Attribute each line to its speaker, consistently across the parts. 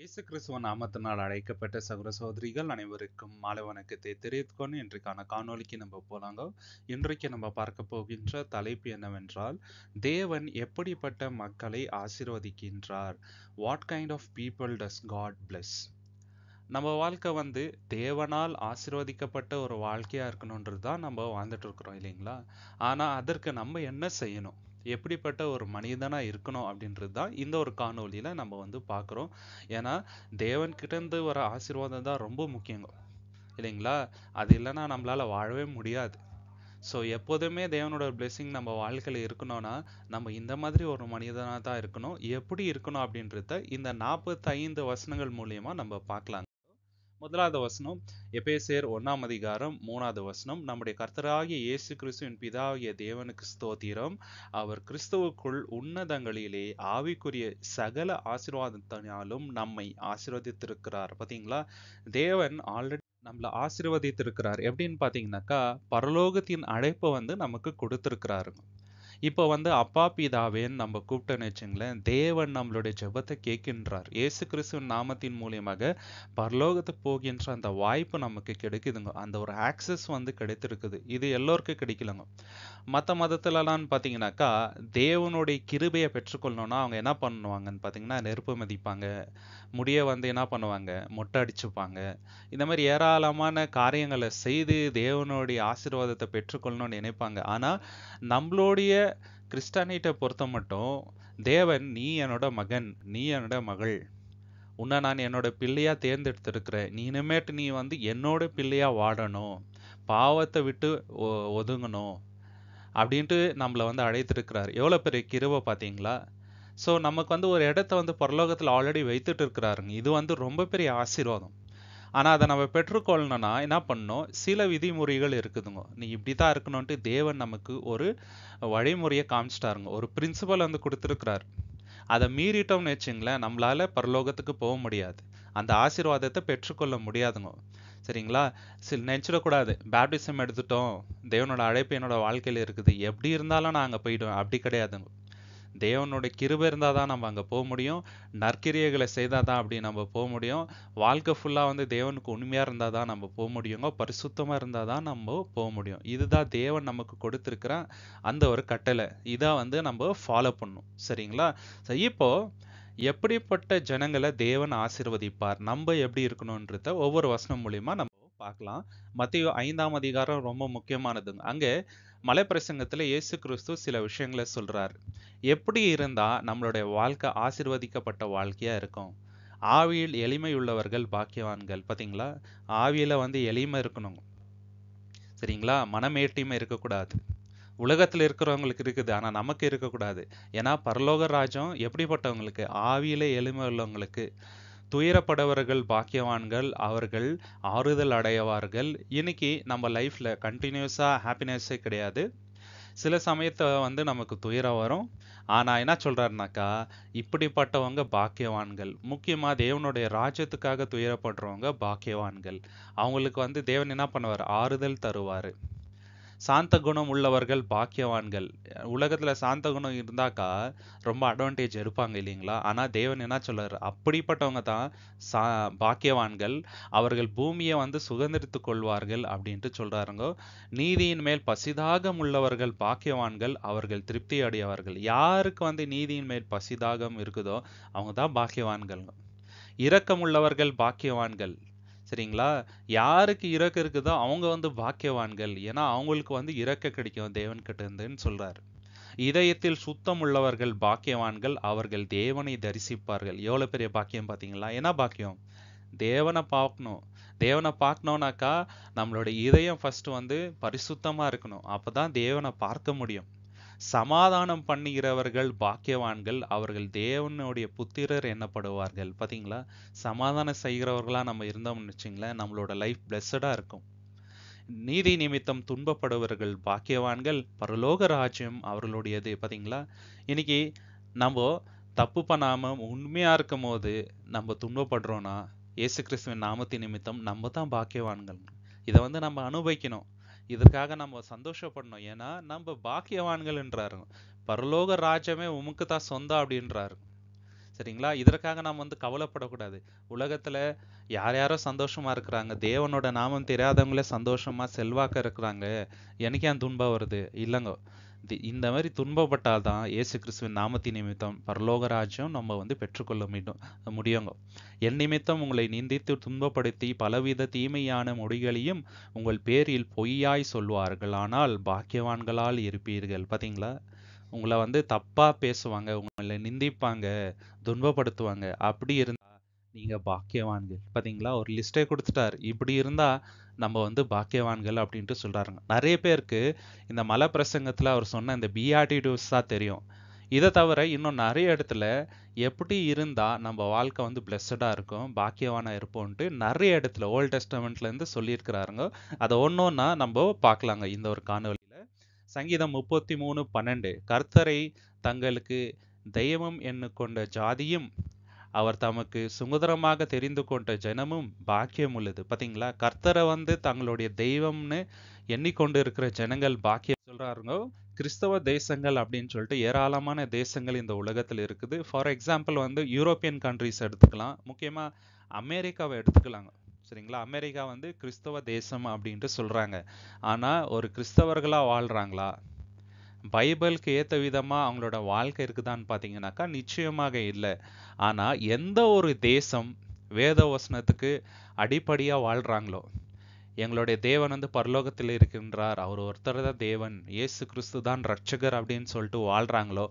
Speaker 1: இயேசு கிறிஸ்துவ நாமத்தினால் அழைக்கப்பட்ட சகோதர சகோதரிகள் அனைவருக்கும் மாலை வணக்கத்தை தெரிவித்துக்கொண்டு இன்றைக்கான காணொலிக்கு நம்ம போலாங்க இன்றைக்கு நம்ம பார்க்க போகின்ற தலைப்பு என்னவென்றால் தேவன் எப்படிப்பட்ட மக்களை ஆசிர்வதிக்கின்றார் what kind of people does God bless நம்ம வாழ்க்கை வந்து தேவனால் ஆசிர்வதிக்கப்பட்ட ஒரு வாழ்க்கையாக இருக்கணுன்றது தான் நம்ம வாழ்ந்துட்டு இருக்கிறோம் இல்லைங்களா ஆனால் அதற்கு நம்ம என்ன செய்யணும் எப்படிப்பட்ட ஒரு மனிதனாக இருக்கணும் அப்படின்றது தான் இந்த ஒரு காணொலியில் நம்ம வந்து பார்க்குறோம் ஏன்னா தேவன்கிட்டேருந்து வர ஆசீர்வாதம் தான் ரொம்ப முக்கியம் இல்லைங்களா அது இல்லைன்னா நம்மளால் வாழவே முடியாது ஸோ எப்போதுமே தேவனோட பிளெஸ்ஸிங் நம்ம வாழ்க்கையில் இருக்கணும்னா நம்ம இந்த மாதிரி ஒரு மனிதனாக தான் இருக்கணும் எப்படி இருக்கணும் அப்படின்றத இந்த நாற்பத்தைந்து வசனங்கள் மூலியமாக நம்ம பார்க்கலாம் முதலாவது வசனம் எபேசேர் ஒன்னாம் அதிகாரம் மூணாவது வசனம் நம்முடைய கர்த்தராகிய இயேசு கிறிஸ்துவின் பிதாவிய தேவனுக்கு ஸ்தோத்திரம் அவர் கிறிஸ்துவுக்குள் உன்னதங்களிலே ஆவிக்குரிய சகல ஆசீர்வாதத்தினாலும் நம்மை ஆசீர்வதித்திருக்கிறார் பார்த்தீங்களா தேவன் ஆல்ரெடி நம்மள ஆசீர்வதித்திருக்கிறார் எப்படின்னு பார்த்தீங்கன்னாக்கா பரலோகத்தின் அழைப்பை வந்து நமக்கு கொடுத்துருக்கிறாருங்க இப்போ வந்து அப்பா பிதாவேன்னு நம்ம கூப்பிட்டோன்னு வச்சுங்களேன் தேவன் நம்மளுடைய ஜெபத்தை கேட்கின்றார் ஏசு கிறிஸ்து நாமத்தின் மூலியமாக பரலோகத்துக்கு போகின்ற அந்த வாய்ப்பு நமக்கு கிடைக்குதுங்க அந்த ஒரு ஆக்சஸ் வந்து கிடைத்திருக்குது இது எல்லோருக்கும் கிடைக்கலங்க மற்ற மதத்துலலாம் பார்த்தீங்கன்னாக்கா தேவனுடைய கிருபையை பெற்றுக்கொள்ளணும்னா அவங்க என்ன பண்ணுவாங்கன்னு பார்த்தீங்கன்னா நெருப்பு மதிப்பாங்க முடிய வந்து என்ன பண்ணுவாங்க மொட்டை அடிச்சுப்பாங்க இந்த மாதிரி ஏராளமான காரியங்களை செய்து தேவனுடைய ஆசீர்வாதத்தை பெற்றுக்கொள்ளணும்னு நினைப்பாங்க ஆனால் நம்மளுடைய கிறிஸ்டானிட்ட பொறுத்த மட்டும் தேவன் நீ என்னோட மகன் நீ என்னோட மகள் உன்னை நான் என்னோட பிள்ளையா தேர்ந்தெடுத்திருக்கிறேன் நீ இனிமேட்டு நீ வந்து என்னோட பிள்ளையா வாடணும் பாவத்தை விட்டு ஒதுங்கணும் அப்படின்ட்டு நம்மளை வந்து அழைத்திருக்கிறார் எவ்வளோ பெரிய கிருவை பார்த்தீங்களா ஸோ நமக்கு வந்து ஒரு இடத்த வந்து பரலோகத்தில் ஆல்ரெடி வைத்துட்டு இருக்கிறாருங்க இது வந்து ரொம்ப பெரிய ஆசீர்வாதம் ஆனால் அதை நம்ம பெற்றுக்கொள்ளணும்னா என்ன பண்ணோம் சில விதிமுறைகள் இருக்குதுங்க நீ இப்படி தான் இருக்கணும்ன்ட்டு தேவன் நமக்கு ஒரு வழிமுறையை காமிச்சிட்டாருங்க ஒரு பிரின்சிபல் வந்து கொடுத்துருக்கிறார் அதை மீறிட்டோம்னு வச்சுங்களேன் நம்மளால பரலோகத்துக்கு போக முடியாது அந்த ஆசீர்வாதத்தை பெற்றுக்கொள்ள முடியாதுங்க சரிங்களா சில் நினச்சிடக்கூடாது பேப்டிசம் எடுத்துட்டோம் தேவனோட அழைப்பு என்னோட வாழ்க்கையில் இருக்குது எப்படி இருந்தாலும் நான் அங்கே போயிடுவேன் அப்படி கிடையாதுங்க தேவனோட கிருபை இருந்தால் தான் நம்ம அங்கே போக முடியும் நற்கிரியைகளை செய்தால் தான் அப்படி நம்ம போக முடியும் வாழ்க்கை ஃபுல்லாக வந்து தேவனுக்கு உண்மையாக இருந்தால் தான் நம்ம போக முடியுங்க பரிசுத்தமாக இருந்தால் தான் நம்ம போக முடியும் இதுதான் தேவன் நமக்கு கொடுத்துருக்கிற அந்த ஒரு கட்டளை இதாக வந்து நம்ம ஃபாலோ பண்ணும் சரிங்களா ஸோ இப்போது எப்படிப்பட்ட ஜனங்களை தேவன் ஆசிர்வதிப்பார் நம்ம எப்படி இருக்கணுன்றத ஒவ்வொரு வசனம் மூலியமா நம்ம பார்க்கலாம் மத்திய ஐந்தாம் அதிகாரம் ரொம்ப முக்கியமானதுங்க அங்கே மலைப்பிரசங்கத்தில் இயேசு கிறிஸ்து சில விஷயங்களை சொல்கிறார் எப்படி இருந்தால் நம்மளுடைய வாழ்க்கை ஆசிர்வதிக்கப்பட்ட வாழ்க்கையாக இருக்கும் ஆவியில் எளிமை உள்ளவர்கள் பாக்கியவான்கள் பார்த்தீங்களா ஆவியில் வந்து எளிமை இருக்கணும் சரிங்களா மனமேட்டிமை இருக்கக்கூடாது உலகத்தில் இருக்கிறவங்களுக்கு இருக்குது ஆனால் நமக்கு இருக்கக்கூடாது ஏன்னா பரலோக ராஜம் எப்படிப்பட்டவங்களுக்கு ஆவியில் எளிமை உள்ளவங்களுக்கு துயரப்படவர்கள் பாக்கியவான்கள் அவர்கள் ஆறுதல் அடையவார்கள் இன்னைக்கு நம்ம லைஃப்பில் கண்டினியூஸாக ஹாப்பினஸ்ஸே கிடையாது சில சமயத்தை வந்து நமக்கு துயரம் வரும் ஆனால் என்ன சொல்கிறாருனாக்கா இப்படிப்பட்டவங்க பாக்கியவான்கள் முக்கியமாக தேவனுடைய ராஜ்யத்துக்காக துயரப்படுறவங்க பாக்கியவான்கள் அவங்களுக்கு வந்து தேவன் என்ன பண்ணுவார் ஆறுதல் தருவார் சாந்த குணம் உள்ளவர்கள் பாக்கியவான்கள் உலகத்துல சாந்த குணம் இருந்தாக்கா ரொம்ப அட்வான்டேஜ் எடுப்பாங்க இல்லைங்களா ஆனா தேவன் என்ன சொல்றாரு அப்படிப்பட்டவங்க தான் சா பாக்கியவான்கள் அவர்கள் பூமியை வந்து சுதந்திரித்துக் கொள்வார்கள் அப்படின்ட்டு சொல்றாருங்க நீதியின் மேல் பசிதாகம் உள்ளவர்கள் பாக்கியவான்கள் அவர்கள் திருப்தி அடையவர்கள் யாருக்கு வந்து நீதியின் மேல் பசிதாகம் இருக்குதோ அவங்க தான் பாக்கியவான்கள் உள்ளவர்கள் பாக்கியவான்கள் சரிங்களா யாருக்கு இறக்கு இருக்குதோ அவங்க வந்து பாக்கியவான்கள் ஏன்னா அவங்களுக்கு வந்து இறக்க கிடைக்கும் தேவன் கிட்ட இருந்துன்னு சொல்றாரு இதயத்தில் சுத்தம் உள்ளவர்கள் பாக்கியவான்கள் அவர்கள் தேவனை தரிசிப்பார்கள் எவ்வளோ பெரிய பாக்கியம் பார்த்தீங்களா என்ன பாக்கியம் தேவனை பார்க்கணும் தேவனை பார்க்கணும்னாக்கா நம்மளோட இதயம் ஃபர்ஸ்ட் வந்து பரிசுத்தமாக இருக்கணும் அப்போ தான் தேவனை பார்க்க முடியும் சமாதானம் பண்ணுகிறவர்கள் பாக்கியவான்கள் அவர்கள் தேவனுடைய புத்திரர் என்னப்படுவார்கள் பார்த்தீங்களா சமாதானம் செய்கிறவர்களாக நம்ம இருந்தோம்னு வச்சுங்களேன் நம்மளோட லைஃப் பிளெஸ்ஸடாக இருக்கும் நீதி நிமித்தம் துன்பப்படுவர்கள் பாக்கியவான்கள் பரலோக ராஜ்யம் அவர்களுடையது பார்த்தீங்களா இன்னைக்கு நம்ம தப்பு பண்ணாமல் உண்மையாக இருக்கும் போது நம்ம துன்பப்படுறோன்னா இயேசு கிறிஸ்துவின் நாமத்தின் நிமித்தம் நம்ம தான் பாக்கியவான்கள் இதை வந்து நம்ம அனுபவிக்கணும் இதற்காக நம்ம சந்தோஷப்படணும் ஏன்னா நம்ம பாக்கியவான்கள் பாக்கியவான்கள்ன்றாருங்க பரலோக ராஜ்யமே உமக்கு தான் சொந்தம் அப்படின்றாரு சரிங்களா இதற்காக நாம் வந்து கவலைப்படக்கூடாது உலகத்தில் யார் யாரோ சந்தோஷமாக இருக்கிறாங்க தேவனோட நாமம் தெரியாதவங்களே சந்தோஷமாக செல்வாக்க இருக்கிறாங்க எனக்கு ஏன் துன்பம் வருது இல்லைங்க இந்த மாதிரி துன்பப்பட்டால் தான் ஏசு கிறிஸ்துவின் நாமத்தி நிமித்தம் பரலோக ராஜ்யம் நம்ம வந்து பெற்றுக்கொள்ள முடியும் முடியுங்க என் நிமித்தம் உங்களை நிந்தித்து துன்பப்படுத்தி பலவித தீமையான மொழிகளையும் உங்கள் பேரில் பொய்யாய் சொல்வார்கள் ஆனால் பாக்கியவான்களால் இருப்பீர்கள் பார்த்தீங்களா உங்களை வந்து தப்பாக பேசுவாங்க உங்களை நிந்திப்பாங்க துன்பப்படுத்துவாங்க அப்படி இருந்து நீங்கள் பாக்கியவான்கள் பார்த்தீங்களா ஒரு லிஸ்ட்டே கொடுத்துட்டார் இப்படி இருந்தால் நம்ம வந்து பாக்கியவான்கள் அப்படின்ட்டு சொல்கிறாருங்க நிறைய பேருக்கு இந்த மலை பிரசங்கத்தில் அவர் சொன்ன இந்த பிஆர்டிடியூஸ் தான் தெரியும் இதை தவிர இன்னும் நிறைய இடத்துல எப்படி இருந்தால் நம்ம வாழ்க்கை வந்து பிளெஸ்ஸடாக இருக்கும் பாக்கியவானாக இருப்போம்ன்ட்டு நிறைய இடத்துல டெஸ்டமெண்ட்ல டெஸ்டமெண்ட்லேருந்து சொல்லியிருக்கிறாருங்க அதை ஒன்று ஒன்றா நம்ம பார்க்கலாங்க இந்த ஒரு காணொலியில் சங்கீதம் முப்பத்தி மூணு பன்னெண்டு கர்த்தரை தங்களுக்கு தெய்வம் எண்ணு கொண்ட ஜாதியும் அவர் தமக்கு சுமுதரமாக தெரிந்து கொண்ட ஜனமும் பாக்கியம் உள்ளது பார்த்தீங்களா கர்த்தரை வந்து தங்களுடைய தெய்வம்னு எண்ணிக்கொண்டு இருக்கிற ஜனங்கள் பாக்கியம் சொல்றாருங்க கிறிஸ்தவ தேசங்கள் அப்படின்னு சொல்லிட்டு ஏராளமான தேசங்கள் இந்த உலகத்தில் இருக்குது ஃபார் எக்ஸாம்பிள் வந்து யூரோப்பியன் கண்ட்ரிஸ் எடுத்துக்கலாம் முக்கியமாக அமெரிக்காவை எடுத்துக்கலாங்க சரிங்களா அமெரிக்கா வந்து கிறிஸ்தவ தேசம் அப்படின்ட்டு சொல்கிறாங்க ஆனால் ஒரு கிறிஸ்தவர்களாக வாழ்கிறாங்களா பைபிளுக்கு ஏற்ற விதமாக அவங்களோட வாழ்க்கை இருக்குதான்னு பார்த்தீங்கன்னாக்கா நிச்சயமாக இல்லை ஆனால் எந்த ஒரு தேசம் வேத வசனத்துக்கு அடிப்படையாக வாழ்கிறாங்களோ எங்களுடைய தேவன் வந்து பரலோகத்தில் இருக்கின்றார் அவர் ஒருத்தர் தான் தேவன் இயேசு கிறிஸ்து தான் ரட்சகர் அப்படின்னு சொல்லிட்டு வாழ்கிறாங்களோ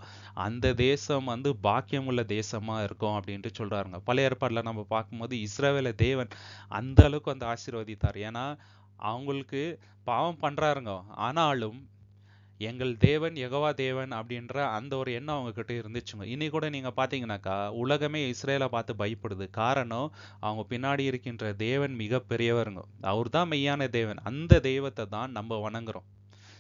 Speaker 1: அந்த தேசம் வந்து பாக்கியம் உள்ள தேசமாக இருக்கும் அப்படின்ட்டு சொல்கிறாங்க பழைய ஏற்பாடில் நம்ம பார்க்கும்போது இஸ்ரேவேல தேவன் அந்த அளவுக்கு வந்து ஆசீர்வதித்தார் ஏன்னா அவங்களுக்கு பாவம் பண்ணுறாருங்க ஆனாலும் எங்கள் தேவன் எகவா தேவன் அப்படின்ற அந்த ஒரு எண்ணம் அவங்கக்கிட்ட இருந்துச்சுங்க இனி கூட நீங்கள் பார்த்தீங்கன்னாக்கா உலகமே இஸ்ரேலை பார்த்து பயப்படுது காரணம் அவங்க பின்னாடி இருக்கின்ற தேவன் மிகப்பெரியவருங்க அவர் தான் மெய்யான தேவன் அந்த தெய்வத்தை தான் நம்ம வணங்குறோம்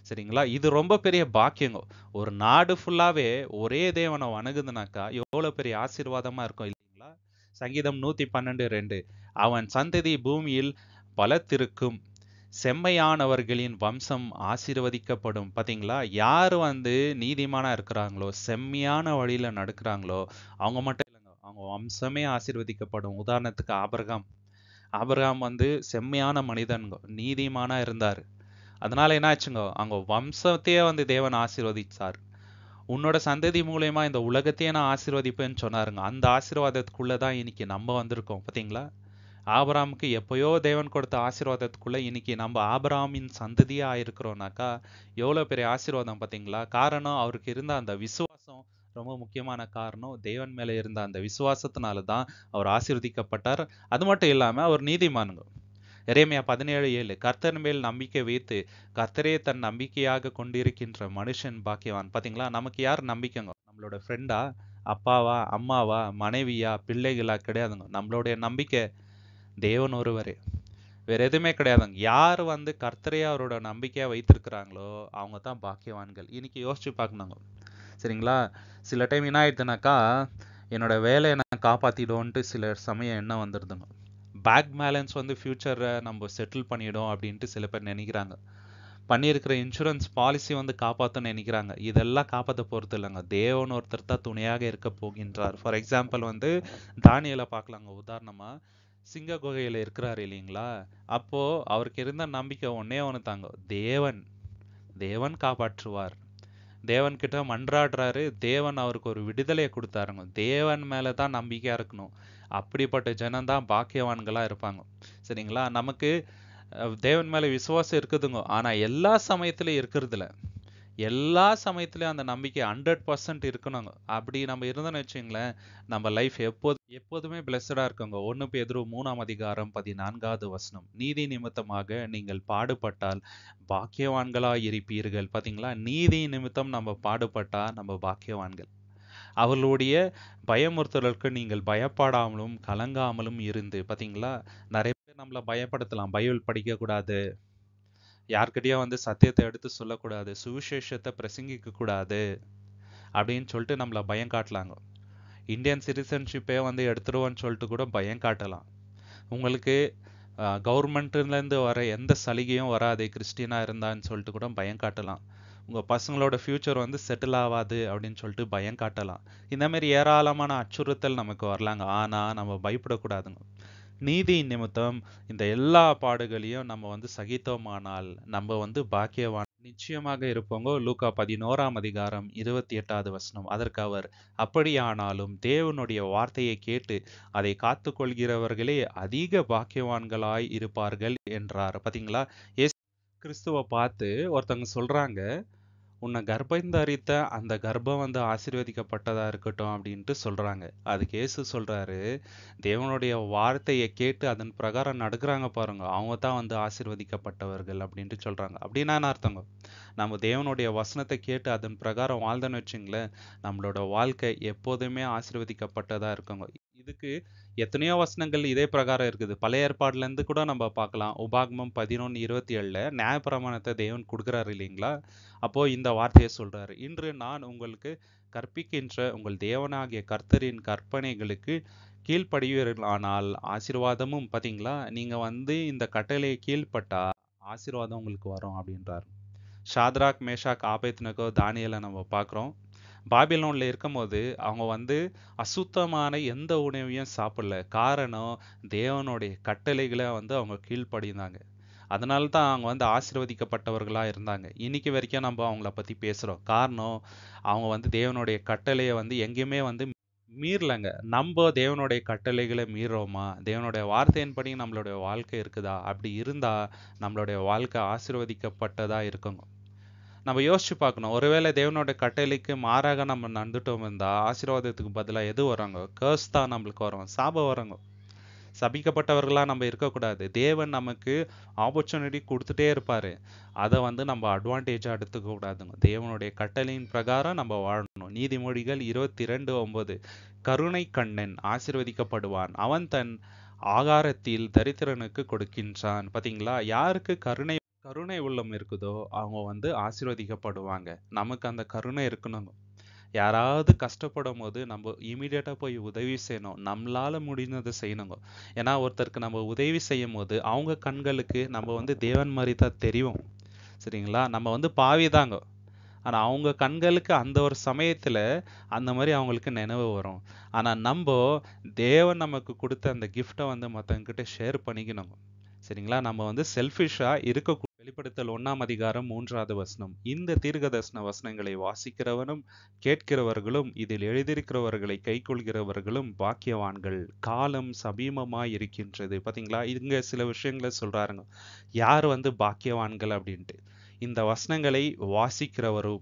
Speaker 1: சரிங்களா இது ரொம்ப பெரிய பாக்கியங்க ஒரு நாடு ஃபுல்லாகவே ஒரே தேவனை வணங்குதுனாக்கா எவ்வளோ பெரிய ஆசீர்வாதமாக இருக்கும் இல்லைங்களா சங்கீதம் நூற்றி பன்னெண்டு ரெண்டு அவன் சந்ததி பூமியில் பலத்திருக்கும் செம்மையானவர்களின் வம்சம் ஆசீர்வதிக்கப்படும் பார்த்தீங்களா யார் வந்து நீதிமானாக இருக்கிறாங்களோ செம்மையான வழியில் நடக்கிறாங்களோ அவங்க மட்டும் இல்லைங்க அவங்க வம்சமே ஆசீர்வதிக்கப்படும் உதாரணத்துக்கு ஆபரகாம் ஆபரகாம் வந்து செம்மையான மனிதன்கோ நீதிமானாக இருந்தார் அதனால் என்னாச்சுங்க அவங்க வம்சத்தையே வந்து தேவன் ஆசீர்வதிச்சார் உன்னோட சந்ததி மூலயமா இந்த உலகத்தையே நான் ஆசீர்வதிப்பேன்னு சொன்னாருங்க அந்த ஆசீர்வாதத்துக்குள்ளே தான் இன்னைக்கு நம்ம வந்திருக்கோம் பார்த்தீங்களா ஆபராமுக்கு எப்போயோ தேவன் கொடுத்த ஆசீர்வாதத்துக்குள்ள இன்னைக்கு நம்ம ஆபராமின் சந்ததியாக இருக்கிறோம்னாக்கா எவ்வளோ பெரிய ஆசீர்வாதம் பார்த்தீங்களா காரணம் அவருக்கு இருந்த அந்த விசுவாசம் ரொம்ப முக்கியமான காரணம் தேவன் மேலே இருந்த அந்த விசுவாசத்தினால தான் அவர் ஆசீர்வதிக்கப்பட்டார் அது மட்டும் இல்லாமல் அவர் நீதிமானுங்க இறைமையா பதினேழு ஏழு கர்த்தர் மேல் நம்பிக்கை வைத்து கர்த்தரே தன் நம்பிக்கையாக கொண்டிருக்கின்ற மனுஷன் பாக்கியவான் பார்த்தீங்களா நமக்கு யார் நம்பிக்கைங்க நம்மளோட ஃப்ரெண்டா அப்பாவா அம்மாவா மனைவியா பிள்ளைகளா கிடையாதுங்க நம்மளுடைய நம்பிக்கை தேவன் ஒருவரே வேற எதுவுமே கிடையாதுங்க யார் வந்து கர்த்தரையா அவரோட நம்பிக்கையாக வைத்திருக்கிறாங்களோ அவங்க தான் பாக்கியவான்கள் இன்னைக்கு யோசிச்சு பார்க்கணுங்க சரிங்களா சில டைம் என்ன ஆயிடுதுனாக்கா என்னோட வேலையை நான் காப்பாற்றிடுவோன்ட்டு சில சமயம் என்ன வந்துடுதுங்க பேக் பேலன்ஸ் வந்து ஃப்யூச்சரை நம்ம செட்டில் பண்ணிடும் அப்படின்ட்டு சில பேர் நினைக்கிறாங்க பண்ணியிருக்கிற இன்சூரன்ஸ் பாலிசி வந்து காப்பாற்றணும்னு நினைக்கிறாங்க இதெல்லாம் காப்பாற்ற போகிறது இல்லைங்க தேவன் ஒருத்தர் தான் துணையாக இருக்க போகின்றார் ஃபார் எக்ஸாம்பிள் வந்து தானியலை பார்க்கலாங்க உதாரணமாக சிங்க குகையில் இருக்கிறார் இல்லைங்களா அப்போது அவருக்கு இருந்த நம்பிக்கை ஒன்றே ஒன்று தாங்க தேவன் தேவன் காப்பாற்றுவார் தேவன்கிட்ட மன்றாடுறாரு தேவன் அவருக்கு ஒரு விடுதலையை கொடுத்தாருங்க தேவன் மேலே தான் நம்பிக்கையாக இருக்கணும் அப்படிப்பட்ட ஜனந்தான் பாக்கியவான்களாக இருப்பாங்க சரிங்களா நமக்கு தேவன் மேலே விசுவாசம் இருக்குதுங்க ஆனால் எல்லா இருக்கிறது இருக்கிறதில்ல எல்லா சமயத்துலையும் அந்த நம்பிக்கை ஹண்ட்ரட் பர்சன்ட் இருக்கணுங்க அப்படி நம்ம இருந்தோம்னு வச்சுங்களேன் நம்ம லைஃப் எப்போது எப்போதுமே பிளஸடாக இருக்குங்க ஒன்று பேதரு மூணாம் அதிகாரம் பதினான்காவது வசனம் நீதி நிமித்தமாக நீங்கள் பாடுபட்டால் பாக்கியவான்களாக இருப்பீர்கள் பார்த்தீங்களா நீதி நிமித்தம் நம்ம பாடுபட்டால் நம்ம பாக்கியவான்கள் அவர்களுடைய பயமுறுத்தலுக்கு நீங்கள் பயப்படாமலும் கலங்காமலும் இருந்து பார்த்தீங்களா நிறைய பேர் நம்மளை பயப்படுத்தலாம் படிக்க படிக்கக்கூடாது யார்கிட்டயோ வந்து சத்தியத்தை எடுத்து சொல்லக்கூடாது சுவிசேஷத்தை பிரசங்கிக்க கூடாது அப்படின்னு சொல்லிட்டு நம்மளை பயம் காட்டலாங்க இந்தியன் சிட்டிசன்ஷிப்பே வந்து எடுத்துருவோன்னு சொல்லிட்டு கூட பயம் காட்டலாம் உங்களுக்கு கவர்மெண்ட்லேருந்து வர எந்த சலுகையும் வராது கிறிஸ்டினாக இருந்தான்னு சொல்லிட்டு கூட பயம் காட்டலாம் உங்கள் பசங்களோட ஃப்யூச்சர் வந்து செட்டில் ஆகாது அப்படின்னு சொல்லிட்டு பயம் காட்டலாம் இந்தமாரி ஏராளமான அச்சுறுத்தல் நமக்கு வரலாங்க ஆனால் நம்ம பயப்படக்கூடாதுங்க நீதி நிமித்தம் இந்த எல்லா பாடுகளையும் நம்ம வந்து சகித்தோமானால் நம்ம வந்து பாக்கியவான் நிச்சயமாக இருப்பவங்க லூக்கா பதினோராம் அதிகாரம் இருபத்தி எட்டாவது வசனம் அதற்கு அவர் அப்படியானாலும் தேவனுடைய வார்த்தையை கேட்டு அதை காத்து கொள்கிறவர்களே அதிக பாக்கியவான்களாய் இருப்பார்கள் என்றார் பார்த்தீங்களா ஏ கிறிஸ்துவ பார்த்து ஒருத்தவங்க சொல்றாங்க உன்னை கர்ப்பம் தரித்த அந்த கர்ப்பம் வந்து ஆசீர்வதிக்கப்பட்டதா இருக்கட்டும் அப்படின்ட்டு சொல்றாங்க அதுக்கு ஏசு சொல்றாரு தேவனுடைய வார்த்தையை கேட்டு அதன் பிரகாரம் நடக்கிறாங்க பாருங்க அவங்க தான் வந்து ஆசீர்வதிக்கப்பட்டவர்கள் அப்படின்ட்டு சொல்றாங்க அப்படின்னா அர்த்தங்க நம்ம தேவனுடைய வசனத்தை கேட்டு அதன் பிரகாரம் வாழ்ந்தோன்னு வச்சுங்களேன் நம்மளோட வாழ்க்கை எப்போதுமே ஆசீர்வதிக்கப்பட்டதா இருக்குங்க இதுக்கு எத்தனையோ வசனங்கள் இதே பிரகாரம் இருக்குது பழைய ஏற்பாடுலேருந்து கூட நம்ம பார்க்கலாம் உபாகமம் பதினொன்று இருபத்தி ஏழில் நியாயப்பிரமாணத்தை தேவன் கொடுக்குறாரு இல்லைங்களா அப்போது இந்த வார்த்தையை சொல்கிறாரு இன்று நான் உங்களுக்கு கற்பிக்கின்ற உங்கள் தேவனாகிய கர்த்தரின் கற்பனைகளுக்கு கீழ்ப்படுவீர்கள் ஆனால் ஆசீர்வாதமும் பார்த்தீங்களா நீங்கள் வந்து இந்த கட்டளையை கீழ்ப்பட்டா ஆசீர்வாதம் உங்களுக்கு வரும் அப்படின்றார் ஷாத்ராக் மேஷாக் ஆபேத்னகோ தானியலை நம்ம பார்க்குறோம் பாபிலோனில் இருக்கும்போது அவங்க வந்து அசுத்தமான எந்த உணவையும் சாப்பிடல காரணம் தேவனுடைய கட்டளைகளை வந்து அவங்க கீழ்ப்படிந்தாங்க அதனால தான் அவங்க வந்து ஆசிர்வதிக்கப்பட்டவர்களாக இருந்தாங்க இன்னைக்கு வரைக்கும் நம்ம அவங்கள பற்றி பேசுகிறோம் காரணம் அவங்க வந்து தேவனுடைய கட்டளையை வந்து எங்கேயுமே வந்து மீறலைங்க நம்ம தேவனுடைய கட்டளைகளை மீறோமா தேவனுடைய வார்த்தையின்படி நம்மளுடைய வாழ்க்கை இருக்குதா அப்படி இருந்தால் நம்மளுடைய வாழ்க்கை ஆசிர்வதிக்கப்பட்டதாக இருக்குங்க நம்ம யோசிச்சு பார்க்கணும் ஒருவேளை தேவனோட கட்டளைக்கு மாறாக நம்ம நடந்துட்டோம் இருந்தா ஆசீர்வாதத்துக்கு பதிலாக எது வராங்க கேர்ஸ் தான் நம்மளுக்கு வரும் சாபம் வராங்க சபிக்கப்பட்டவர்களாக நம்ம இருக்கக்கூடாது தேவன் நமக்கு ஆப்பர்ச்சுனிட்டி கொடுத்துட்டே இருப்பார் அதை வந்து நம்ம அட்வான்டேஜாக எடுத்துக்கக்கூடாதுங்க தேவனுடைய கட்டளையின் பிரகாரம் நம்ம வாழணும் நீதிமொழிகள் இருபத்தி ரெண்டு ஒம்பது கருணை கண்ணன் ஆசிர்வதிக்கப்படுவான் அவன் தன் ஆகாரத்தில் தரித்திரனுக்கு கொடுக்கின்றான் பார்த்தீங்களா யாருக்கு கருணை கருணை உள்ளம் இருக்குதோ அவங்க வந்து ஆசீர்வதிக்கப்படுவாங்க நமக்கு அந்த கருணை இருக்கணும் யாராவது கஷ்டப்படும் போது நம்ம இமீடியட்டாக போய் உதவி செய்யணும் நம்மளால முடிந்ததை செய்யணுங்க ஏன்னா ஒருத்தருக்கு நம்ம உதவி செய்யும் போது அவங்க கண்களுக்கு நம்ம வந்து தேவன் மாதிரி தான் தெரியும் சரிங்களா நம்ம வந்து பாவிதாங்க ஆனால் அவங்க கண்களுக்கு அந்த ஒரு சமயத்தில் அந்த மாதிரி அவங்களுக்கு நினைவு வரும் ஆனால் நம்ம தேவன் நமக்கு கொடுத்த அந்த கிஃப்டை வந்து மற்றவங்கிட்ட ஷேர் பண்ணிக்கணும் சரிங்களா நம்ம வந்து செல்ஃபிஷாக இருக்க வெளிப்படுத்தல் ஒன்னாம் அதிகாரம் மூன்றாவது வசனம் இந்த தீர்க்கதர்சன வசனங்களை வாசிக்கிறவனும் கேட்கிறவர்களும் இதில் எழுதியிருக்கிறவர்களை கொள்கிறவர்களும் பாக்கியவான்கள் காலம் சபீமமாக இருக்கின்றது பார்த்தீங்களா இங்க சில விஷயங்களை சொல்றாருங்க யார் வந்து பாக்கியவான்கள் அப்படின்ட்டு இந்த வசனங்களை வாசிக்கிறவரும்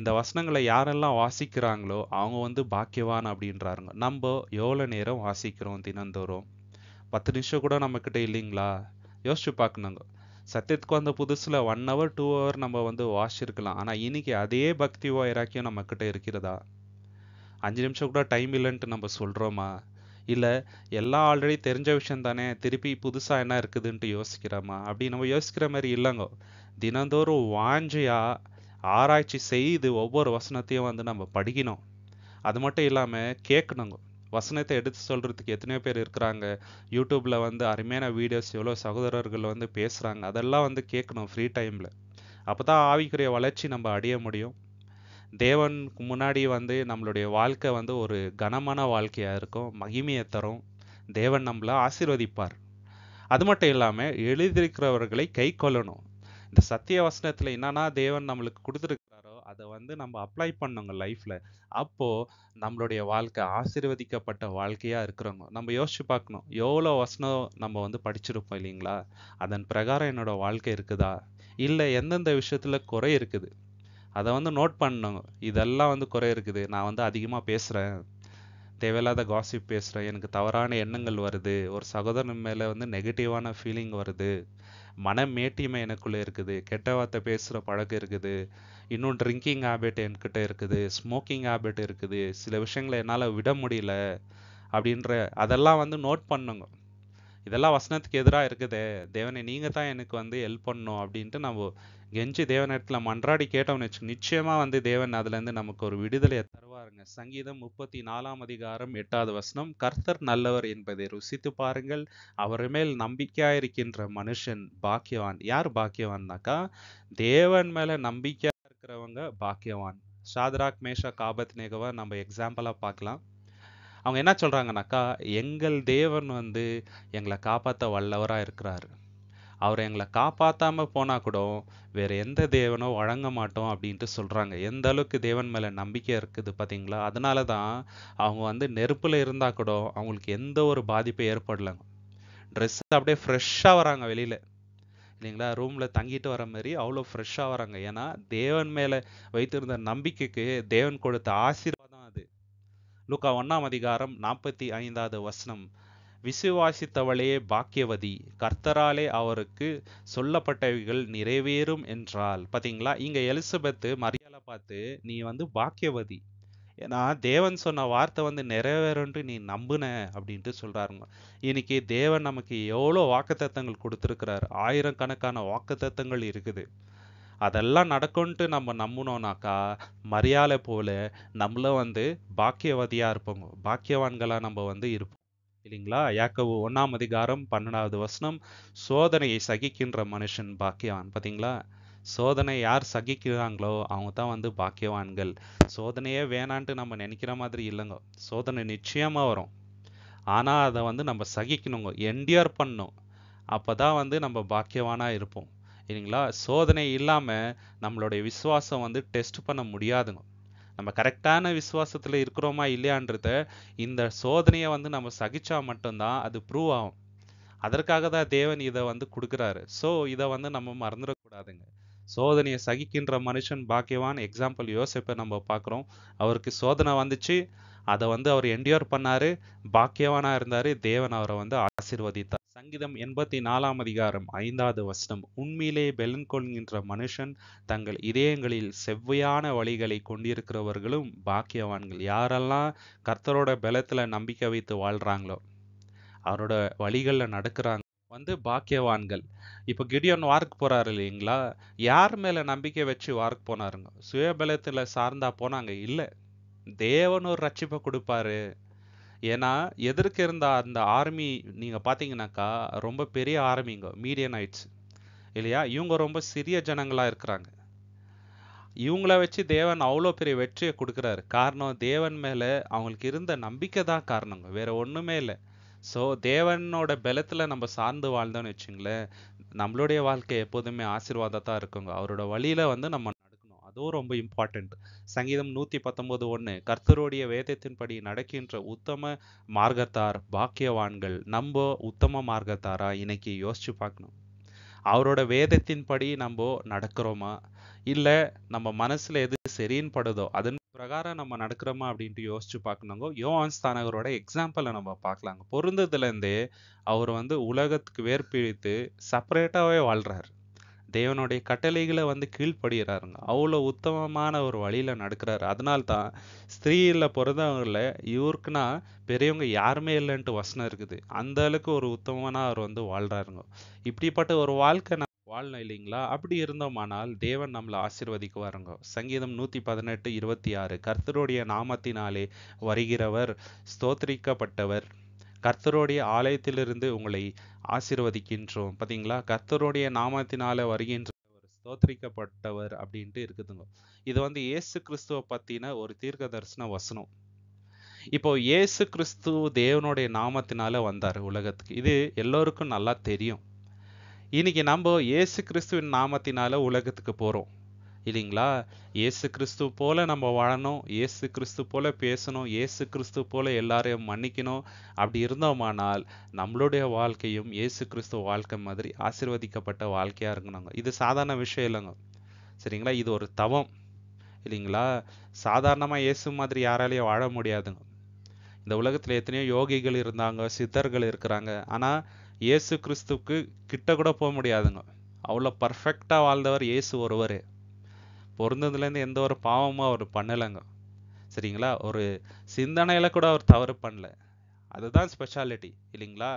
Speaker 1: இந்த வசனங்களை யாரெல்லாம் வாசிக்கிறாங்களோ அவங்க வந்து பாக்கியவான் அப்படின்றாருங்க நம்ம எவ்வளோ நேரம் வாசிக்கிறோம் தினந்தோறும் பத்து நிமிஷம் கூட நம்மக்கிட்ட இல்லைங்களா யோசிச்சு பார்க்கணுங்க சத்தியத்துக்கு வந்த புதுசில் ஒன் ஹவர் டூ ஹவர் நம்ம வந்து வாசிச்சிருக்கலாம் ஆனால் இன்னைக்கு அதே பக்தி வைராக்கியம் நம்மக்கிட்ட இருக்கிறதா அஞ்சு நிமிஷம் கூட டைம் இல்லைன்ட்டு நம்ம சொல்கிறோமா இல்லை எல்லாம் ஆல்ரெடி தெரிஞ்ச விஷயம் தானே திருப்பி புதுசாக என்ன இருக்குதுன்ட்டு யோசிக்கிறோமா அப்படி நம்ம யோசிக்கிற மாதிரி இல்லைங்க தினந்தோறும் வாஞ்சியாக ஆராய்ச்சி செய்து ஒவ்வொரு வசனத்தையும் வந்து நம்ம படிக்கணும் அது மட்டும் இல்லாமல் கேட்கணுங்க வசனத்தை எடுத்து சொல்கிறதுக்கு எத்தனையோ பேர் இருக்கிறாங்க யூடியூப்பில் வந்து அருமையான வீடியோஸ் எவ்வளோ சகோதரர்கள் வந்து பேசுகிறாங்க அதெல்லாம் வந்து கேட்கணும் ஃப்ரீ டைமில் அப்போ தான் ஆவிக்குரிய வளர்ச்சி நம்ம அடைய முடியும் தேவனுக்கு முன்னாடி வந்து நம்மளுடைய வாழ்க்கை வந்து ஒரு கனமான வாழ்க்கையாக இருக்கும் மகிமையை தரும் தேவன் நம்மளை ஆசீர்வதிப்பார் அது மட்டும் இல்லாமல் எழுதியிருக்கிறவர்களை கை கொள்ளணும் இந்த சத்திய வசனத்தில் என்னன்னா தேவன் நம்மளுக்கு கொடுத்துருக்க அதை வந்து நம்ம அப்ளை பண்ணோங்க லைஃப்பில் அப்போது நம்மளுடைய வாழ்க்கை ஆசீர்வதிக்கப்பட்ட வாழ்க்கையாக இருக்கிறவங்க நம்ம யோசிச்சு பார்க்கணும் எவ்வளோ வசனம் நம்ம வந்து படிச்சிருப்போம் இல்லைங்களா அதன் பிரகாரம் என்னோட வாழ்க்கை இருக்குதா இல்லை எந்தெந்த விஷயத்தில் குறை இருக்குது அதை வந்து நோட் பண்ணணும் இதெல்லாம் வந்து குறை இருக்குது நான் வந்து அதிகமாக பேசுகிறேன் தேவையில்லாத காசிப் பேசுகிறேன் எனக்கு தவறான எண்ணங்கள் வருது ஒரு சகோதரன் மேலே வந்து நெகட்டிவான ஃபீலிங் வருது மன மேட்டிமை எனக்குள்ளே இருக்குது கெட்ட வார்த்தை பேசுகிற பழக்கம் இருக்குது இன்னும் ட்ரிங்கிங் ஹேபிட் என்கிட்ட இருக்குது ஸ்மோக்கிங் ஹேபிட் இருக்குது சில விஷயங்களை என்னால் விட முடியல அப்படின்ற அதெல்லாம் வந்து நோட் பண்ணுங்க இதெல்லாம் வசனத்துக்கு எதிராக இருக்குதே தேவனை நீங்கள் தான் எனக்கு வந்து ஹெல்ப் பண்ணணும் அப்படின்ட்டு நம்ம கெஞ்சி இடத்துல மன்றாடி கேட்டோம்னு வச்சு நிச்சயமாக வந்து தேவன் அதுலேருந்து நமக்கு ஒரு விடுதலை தருவாருங்க சங்கீதம் முப்பத்தி நாலாம் அதிகாரம் எட்டாவது வசனம் கர்த்தர் நல்லவர் என்பதை ருசித்து பாருங்கள் அவர் மேல் நம்பிக்கையாக இருக்கின்ற மனுஷன் பாக்கியவான் யார் பாக்கியவான்னாக்கா தேவன் மேலே நம்பிக்கையாக இருக்கிறவங்க பாக்கியவான் ஷாத்ராக் மேஷா காபத் நேகவா நம்ம எக்ஸாம்பிளாக பார்க்கலாம் அவங்க என்ன சொல்கிறாங்கனாக்கா எங்கள் தேவன் வந்து எங்களை காப்பாற்ற வல்லவராக இருக்கிறாரு அவர் எங்களை காப்பாற்றாமல் போனால் கூட வேறு எந்த தேவனோ வழங்க மாட்டோம் அப்படின்ட்டு சொல்கிறாங்க எந்த அளவுக்கு தேவன் மேலே நம்பிக்கை இருக்குது பார்த்தீங்களா அதனால தான் அவங்க வந்து நெருப்பில் இருந்தால் கூட அவங்களுக்கு எந்த ஒரு பாதிப்பும் ஏற்படலைங்க ட்ரெஸ் அப்படியே ஃப்ரெஷ்ஷாக வராங்க வெளியில் இல்லைங்களா ரூமில் தங்கிட்டு வர மாதிரி அவ்வளோ ஃப்ரெஷ்ஷாக வராங்க ஏன்னா தேவன் மேலே வைத்திருந்த நம்பிக்கைக்கு தேவன் கொடுத்த ஆசீர்வாதம் அது லுக்கா ஒன்றாம் அதிகாரம் நாற்பத்தி ஐந்தாவது வசனம் விசுவாசித்தவளே பாக்கியவதி கர்த்தராலே அவருக்கு சொல்லப்பட்டவைகள் நிறைவேறும் என்றால் பார்த்தீங்களா இங்கே எலிசபெத்து மரியாதை பார்த்து நீ வந்து பாக்கியவதி ஏன்னா தேவன் சொன்ன வார்த்தை வந்து நிறைவேறும்ன்று நீ நம்புன அப்படின்ட்டு சொல்கிறாருங்க இன்னைக்கு தேவன் நமக்கு எவ்வளோ வாக்குத்தத்தங்கள் கொடுத்துருக்கிறார் ஆயிரக்கணக்கான வாக்குத்தத்தங்கள் இருக்குது அதெல்லாம் நடக்கும்ட்டு நம்ம நம்பினோம்னாக்கா மரியாதை போல நம்மளும் வந்து பாக்கியவதியாக இருப்போங்க பாக்கியவான்களாக நம்ம வந்து இருப்போம் இல்லைங்களா யாக்கவு ஒன்றாம் அதிகாரம் பன்னெண்டாவது வசனம் சோதனையை சகிக்கின்ற மனுஷன் பாக்கியவான் பார்த்தீங்களா சோதனை யார் சகிக்கிறாங்களோ அவங்க தான் வந்து பாக்கியவான்கள் சோதனையே வேணான்ட்டு நம்ம நினைக்கிற மாதிரி இல்லைங்க சோதனை நிச்சயமாக வரும் ஆனால் அதை வந்து நம்ம சகிக்கணுங்க என்டியர் பண்ணும் அப்போ தான் வந்து நம்ம பாக்கியவானாக இருப்போம் இல்லைங்களா சோதனை இல்லாமல் நம்மளுடைய விசுவாசம் வந்து டெஸ்ட் பண்ண முடியாதுங்க நம்ம கரெக்டான விசுவாசத்தில் இருக்கிறோமா இல்லையான்றத இந்த சோதனையை வந்து நம்ம சகிச்சா மட்டும்தான் அது ப்ரூவ் ஆகும் அதற்காக தான் தேவன் இதை வந்து கொடுக்குறாரு ஸோ இதை வந்து நம்ம மறந்துடக்கூடாதுங்க சோதனையை சகிக்கின்ற மனுஷன் பாக்கியவான் எக்ஸாம்பிள் யோசிப்பை நம்ம பார்க்குறோம் அவருக்கு சோதனை வந்துச்சு அதை வந்து அவர் என்டியோர் பண்ணார் பாக்கியவானாக இருந்தார் தேவன் அவரை வந்து ஆசிர்வதித்தார் சங்கீதம் எண்பத்தி நாலாம் அதிகாரம் ஐந்தாவது வசனம் உண்மையிலே பெலன் கொள்கின்ற மனுஷன் தங்கள் இதயங்களில் செவ்வையான வழிகளை கொண்டிருக்கிறவர்களும் பாக்கியவான்கள் யாரெல்லாம் கர்த்தரோட பலத்தில் நம்பிக்கை வைத்து வாழ்கிறாங்களோ அவரோட வழிகளில் நடக்கிறாங்க வந்து பாக்கியவான்கள் இப்போ கிடியோன் வார்க்கு போகிறாரு இல்லைங்களா யார் மேலே நம்பிக்கை வச்சு வார்க்கு போனாருங்க சுயபலத்தில் சார்ந்தா போனாங்க இல்லை தேவன் ஒரு ரட்சிப்பை கொடுப்பாரு ஏன்னா எதற்கு இருந்த அந்த ஆர்மி நீங்கள் பார்த்தீங்கன்னாக்கா ரொம்ப பெரிய ஆர்மிங்க மீடியன் ஆயிடுச்சு இல்லையா இவங்க ரொம்ப சிறிய ஜனங்களாக இருக்கிறாங்க இவங்கள வச்சு தேவன் அவ்வளோ பெரிய வெற்றியை கொடுக்குறாரு காரணம் தேவன் மேலே அவங்களுக்கு இருந்த நம்பிக்கை தான் காரணங்க வேற ஒன்றுமே இல்லை ஸோ தேவனோட பலத்தில் நம்ம சார்ந்து வாழ்ந்தோம்னு வச்சுங்களேன் நம்மளுடைய வாழ்க்கை எப்போதுமே ஆசீர்வாதத்தான் இருக்குங்க அவரோட வழியில் வந்து நம்ம அதுவும் ரொம்ப இம்பார்ட்டண்ட் சங்கீதம் நூற்றி பத்தொம்போது ஒன்று கர்த்தருடைய வேதத்தின்படி நடக்கின்ற உத்தம மார்க்கத்தார் பாக்கியவான்கள் நம்ம உத்தம மார்க்கத்தாரா இன்னைக்கு யோசிச்சு பார்க்கணும் அவரோட வேதத்தின்படி நம்ம நடக்கிறோமா இல்லை நம்ம மனசில் எது சரின்னு படுதோ அதன் பிரகாரம் நம்ம நடக்கிறோமா அப்படின்ட்டு யோசிச்சு பார்க்கணுங்க யோவான் ஸ்தானகரோட எக்ஸாம்பிளை நம்ம பார்க்கலாங்க பொருந்ததுலேருந்தே அவர் வந்து உலகத்துக்கு வேர்பிழித்து செப்பரேட்டாகவே வாழ்கிறார் தேவனுடைய கட்டளைகளை வந்து கீழ்ப்படுகிறாருங்க அவ்வளோ உத்தமமான ஒரு வழியில் நடக்கிறாரு அதனால்தான் ஸ்திரீயில் பிறந்தவங்கள இவருக்குனா பெரியவங்க யாருமே இல்லைன்ட்டு வசனம் இருக்குது அந்த அளவுக்கு ஒரு உத்தமமான அவர் வந்து வாழ்கிறாருங்க இப்படிப்பட்ட ஒரு வாழ்க்கை வாழணும் இல்லைங்களா அப்படி இருந்தோமானால் தேவன் நம்மளை ஆசிர்வதிக்குவாருங்க சங்கீதம் நூற்றி பதினெட்டு இருபத்தி ஆறு கர்த்தருடைய நாமத்தினாலே வருகிறவர் ஸ்தோத்திரிக்கப்பட்டவர் கர்த்தருடைய ஆலயத்திலிருந்து உங்களை ஆசிர்வதிக்கின்றோம் பார்த்தீங்களா கர்த்தருடைய நாமத்தினால வருகின்ற ஸ்தோத்திரிக்கப்பட்டவர் அப்படின்ட்டு இருக்குதுங்க இது வந்து இயேசு கிறிஸ்துவை பற்றின ஒரு தீர்க்க தரிசன வசனம் இப்போ இயேசு கிறிஸ்து தேவனுடைய நாமத்தினால வந்தார் உலகத்துக்கு இது எல்லோருக்கும் நல்லா தெரியும் இன்னைக்கு நம்ம இயேசு கிறிஸ்துவின் நாமத்தினால உலகத்துக்கு போகிறோம் இல்லைங்களா இயேசு கிறிஸ்து போல நம்ம வாழணும் இயேசு கிறிஸ்து போல பேசணும் இயேசு கிறிஸ்து போல எல்லாரையும் மன்னிக்கணும் அப்படி இருந்தோமானால் நம்மளுடைய வாழ்க்கையும் இயேசு கிறிஸ்து வாழ்க்கை மாதிரி ஆசிர்வதிக்கப்பட்ட வாழ்க்கையாக இருக்கணுங்க இது சாதாரண விஷயம் இல்லைங்க சரிங்களா இது ஒரு தவம் இல்லைங்களா சாதாரணமாக இயேசு மாதிரி யாராலையும் வாழ முடியாதுங்க இந்த உலகத்தில் எத்தனையோ யோகிகள் இருந்தாங்க சித்தர்கள் இருக்கிறாங்க ஆனால் இயேசு கிறிஸ்துக்கு கிட்ட கூட போக முடியாதுங்க அவ்வளோ பர்ஃபெக்டாக வாழ்ந்தவர் இயேசு ஒருவர் இருந்து எந்த ஒரு பாவமும் அவர் பண்ணலைங்க சரிங்களா ஒரு சிந்தனையில் கூட அவர் தவறு பண்ணல அதுதான் ஸ்பெஷாலிட்டி இல்லைங்களா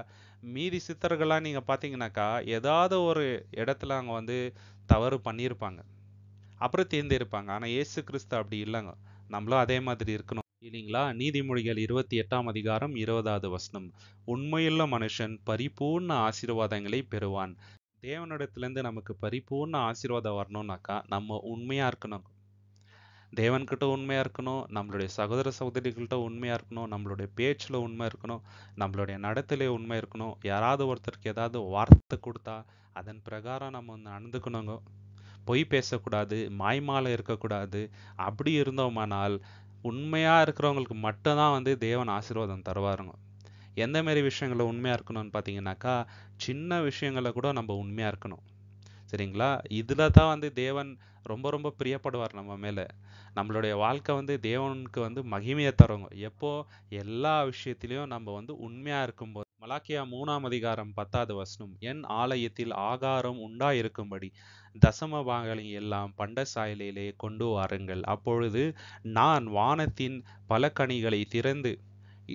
Speaker 1: மீதி சித்தர்கள்லாம் நீங்கள் பார்த்தீங்கன்னாக்கா ஏதாவது ஒரு இடத்துல அவங்க வந்து தவறு பண்ணியிருப்பாங்க அப்புறம் தேர்ந்திருப்பாங்க ஆனால் ஏசு கிறிஸ்து அப்படி இல்லைங்க நம்மளும் அதே மாதிரி இருக்கணும் இல்லைங்களா நீதிமொழிகள் இருபத்தி எட்டாம் அதிகாரம் இருபதாவது வசனம் உண்மையுள்ள மனுஷன் பரிபூர்ண ஆசீர்வாதங்களை பெறுவான் தேவனிடத்துலேருந்து நமக்கு பரிபூர்ண ஆசீர்வாதம் வரணும்னாக்கா நம்ம உண்மையாக இருக்கணும் தேவன்கிட்ட உண்மையாக இருக்கணும் நம்மளுடைய சகோதர சகோதரிகள்கிட்ட உண்மையாக இருக்கணும் நம்மளுடைய பேச்சில் உண்மை இருக்கணும் நம்மளுடைய நடத்திலே உண்மை இருக்கணும் யாராவது ஒருத்தருக்கு ஏதாவது வார்த்தை கொடுத்தா அதன் பிரகாரம் நம்ம நடந்துக்கணுங்க பொய் பேசக்கூடாது மாய்மாலை இருக்கக்கூடாது அப்படி இருந்தோமானால் உண்மையாக இருக்கிறவங்களுக்கு மட்டும்தான் வந்து தேவன் ஆசீர்வாதம் தருவாருங்க எந்த மாரி விஷயங்களில் உண்மையாக இருக்கணும்னு பார்த்தீங்கன்னாக்கா சின்ன விஷயங்களில் கூட நம்ம உண்மையாக இருக்கணும் சரிங்களா இதில் தான் வந்து தேவன் ரொம்ப ரொம்ப பிரியப்படுவார் நம்ம மேலே நம்மளுடைய வாழ்க்கை வந்து தேவனுக்கு வந்து மகிமையை தருவோங்க எப்போ எல்லா விஷயத்திலையும் நம்ம வந்து உண்மையாக இருக்கும்போது மலாக்கியா மூணாம் அதிகாரம் பத்தாவது வசனம் என் ஆலயத்தில் ஆகாரம் இருக்கும்படி தசம பாகங்களை எல்லாம் பண்ட சாயலிலே கொண்டு வாருங்கள் அப்பொழுது நான் வானத்தின் பல கனிகளை திறந்து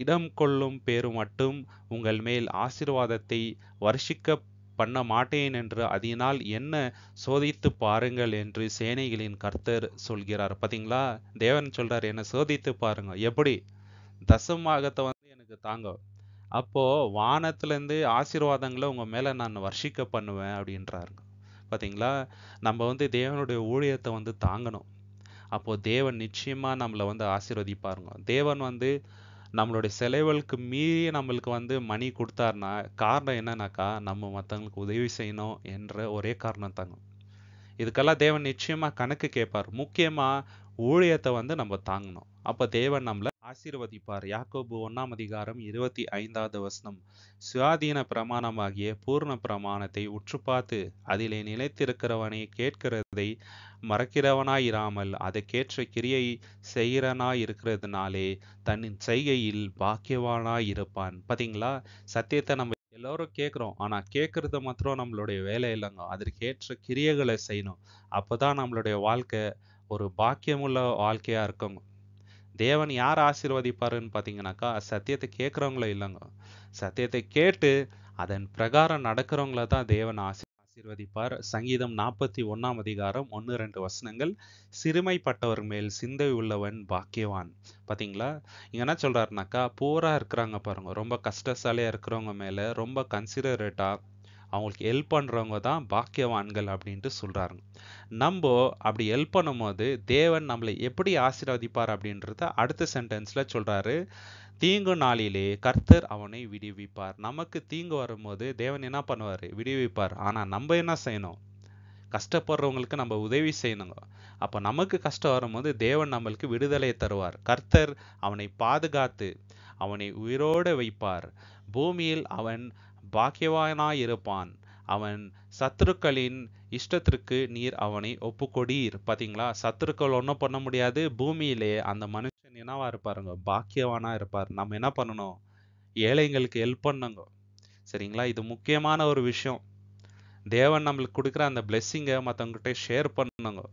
Speaker 1: இடம் கொள்ளும் பேரு மட்டும் உங்கள் மேல் ஆசிர்வாதத்தை வருஷிக்க பண்ண மாட்டேன் என்று அதனால் என்ன சோதித்து பாருங்கள் என்று சேனைகளின் கர்த்தர் சொல்கிறார் பார்த்தீங்களா தேவன் சொல்றார் என்ன சோதித்து பாருங்க எப்படி தசமாகத்தை வந்து எனக்கு தாங்க அப்போ வானத்திலேருந்து ஆசீர்வாதங்களை உங்க மேல நான் வர்ஷிக்க பண்ணுவேன் அப்படின்றாருங்க பார்த்தீங்களா நம்ம வந்து தேவனுடைய ஊழியத்தை வந்து தாங்கணும் அப்போ தேவன் நிச்சயமா நம்மளை வந்து ஆசீர்வதிப்பாருங்க தேவன் வந்து நம்மளுடைய செலவுகளுக்கு மீறி நம்மளுக்கு வந்து மணி கொடுத்தாருனா காரணம் என்னன்னாக்கா நம்ம மற்றவங்களுக்கு உதவி செய்யணும் என்ற ஒரே காரணம் தாங்க இதுக்கெல்லாம் தேவன் நிச்சயமாக கணக்கு கேட்பார் முக்கியமாக ஊழியத்தை வந்து நம்ம தாங்கணும் அப்போ தேவன் நம்மளை ஆசீர்வதிப்பார் யாக்கோபு ஒன்னாம் அதிகாரம் இருபத்தி ஐந்தாவது வசனம் சுயாதீன பிரமாணமாகிய பூர்ண பிரமாணத்தை உற்று பார்த்து அதிலே நிலைத்திருக்கிறவனை கேட்கிறதை மறக்கிறவனாயிராமல் அதற்கேற்ற கிரியை செய்கிறனாயிருக்கிறதுனாலே தன்னின் செய்கையில் பாக்கியவானாயிருப்பான் பார்த்தீங்களா சத்தியத்தை நம்ம எல்லோரும் கேட்குறோம் ஆனால் கேட்குறது மாத்திரம் நம்மளுடைய வேலை இல்லைங்க அதற்கேற்ற கிரியைகளை செய்யணும் அப்போ தான் நம்மளுடைய வாழ்க்கை ஒரு பாக்கியமுள்ள வாழ்க்கையாக இருக்கும் தேவன் யார் ஆசீர்வதிப்பாருன்னு பார்த்தீங்கன்னாக்கா சத்தியத்தை கேட்குறவங்கள இல்லைங்க சத்தியத்தை கேட்டு அதன் பிரகாரம் நடக்கிறவங்கள தான் தேவன் ஆசி ஆசீர்வதிப்பார் சங்கீதம் நாற்பத்தி ஒன்றாம் அதிகாரம் ஒன்று ரெண்டு வசனங்கள் சிறுமைப்பட்டவர் மேல் சிந்தை உள்ளவன் பாக்கியவான் பார்த்தீங்களா இங்கே என்ன சொல்கிறாருனாக்கா பூரா இருக்கிறாங்க பாருங்கள் ரொம்ப கஷ்டசாலியாக இருக்கிறவங்க மேலே ரொம்ப கன்சிடரேட்டாக அவங்களுக்கு ஹெல்ப் பண்ணுறவங்க தான் பாக்கியவான்கள் அப்படின்ட்டு சொல்கிறாருங்க நம்ம அப்படி ஹெல்ப் பண்ணும்போது தேவன் நம்மளை எப்படி ஆசீர்வதிப்பார் அப்படின்றத அடுத்த சென்டென்ஸில் சொல்கிறாரு தீங்கு நாளிலே கர்த்தர் அவனை விடுவிப்பார் நமக்கு தீங்கு வரும்போது தேவன் என்ன பண்ணுவார் விடுவிப்பார் ஆனால் நம்ம என்ன செய்யணும் கஷ்டப்படுறவங்களுக்கு நம்ம உதவி செய்யணுங்க அப்போ நமக்கு கஷ்டம் வரும்போது தேவன் நம்மளுக்கு விடுதலை தருவார் கர்த்தர் அவனை பாதுகாத்து அவனை உயிரோடு வைப்பார் பூமியில் அவன் பாக்கியவானாயிருப்பான் அவன் சத்துருக்களின் இஷ்டத்திற்கு நீர் அவனை ஒப்புக்கொடீர் பார்த்தீங்களா சத்துருக்கள் ஒன்றும் பண்ண முடியாது பூமியிலே அந்த மனுஷன் என்னவா இருப்பாருங்க பாக்கியவானா இருப்பார் நம்ம என்ன பண்ணணும் ஏழைங்களுக்கு ஹெல்ப் பண்ணுங்க சரிங்களா இது முக்கியமான ஒரு விஷயம் தேவன் நம்மளுக்கு கொடுக்குற அந்த பிளெஸ்ஸிங்கை மற்றவங்ககிட்ட ஷேர் பண்ணுங்க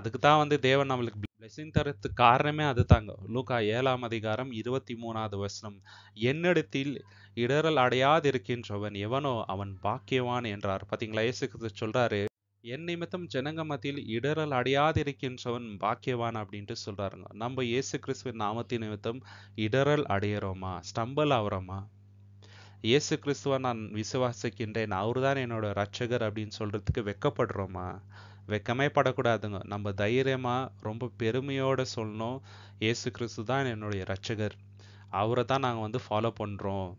Speaker 1: அதுக்கு தான் வந்து தேவன் நம்மளுக்கு வெசின் காரணமே அது தாங்க லூக்கா ஏழாம் அதிகாரம் இருபத்தி மூணாவது வசனம் என்னிடத்தில் இடரல் அடையாதிருக்கின்றவன் எவனோ அவன் பாக்கியவான் என்றார் பார்த்தீங்களா இயேசுக்கு சொல்றாரு என் நிமித்தம் ஜனங்க மத்தியில் இடரல் அடையாதிருக்கின்றவன் பாக்கியவான் அப்படின்ட்டு சொல்றாருங்க நம்ம இயேசு கிறிஸ்துவின் நாமத்தின் நிமித்தம் இடரல் அடையிறோமா ஸ்டம்பல் ஆகுறோமா இயேசு கிறிஸ்துவ நான் விசுவாசிக்கின்றேன் அவருதான் என்னோட ரட்சகர் அப்படின்னு சொல்றதுக்கு வெக்கப்படுறோமா வெக்கமே படக்கூடாதுங்க நம்ம தைரியமாக ரொம்ப பெருமையோடு சொல்லணும் ஏசு கிறிஸ்து தான் என்னுடைய ரட்சகர் அவரை தான் நாங்கள் வந்து ஃபாலோ பண்ணுறோம்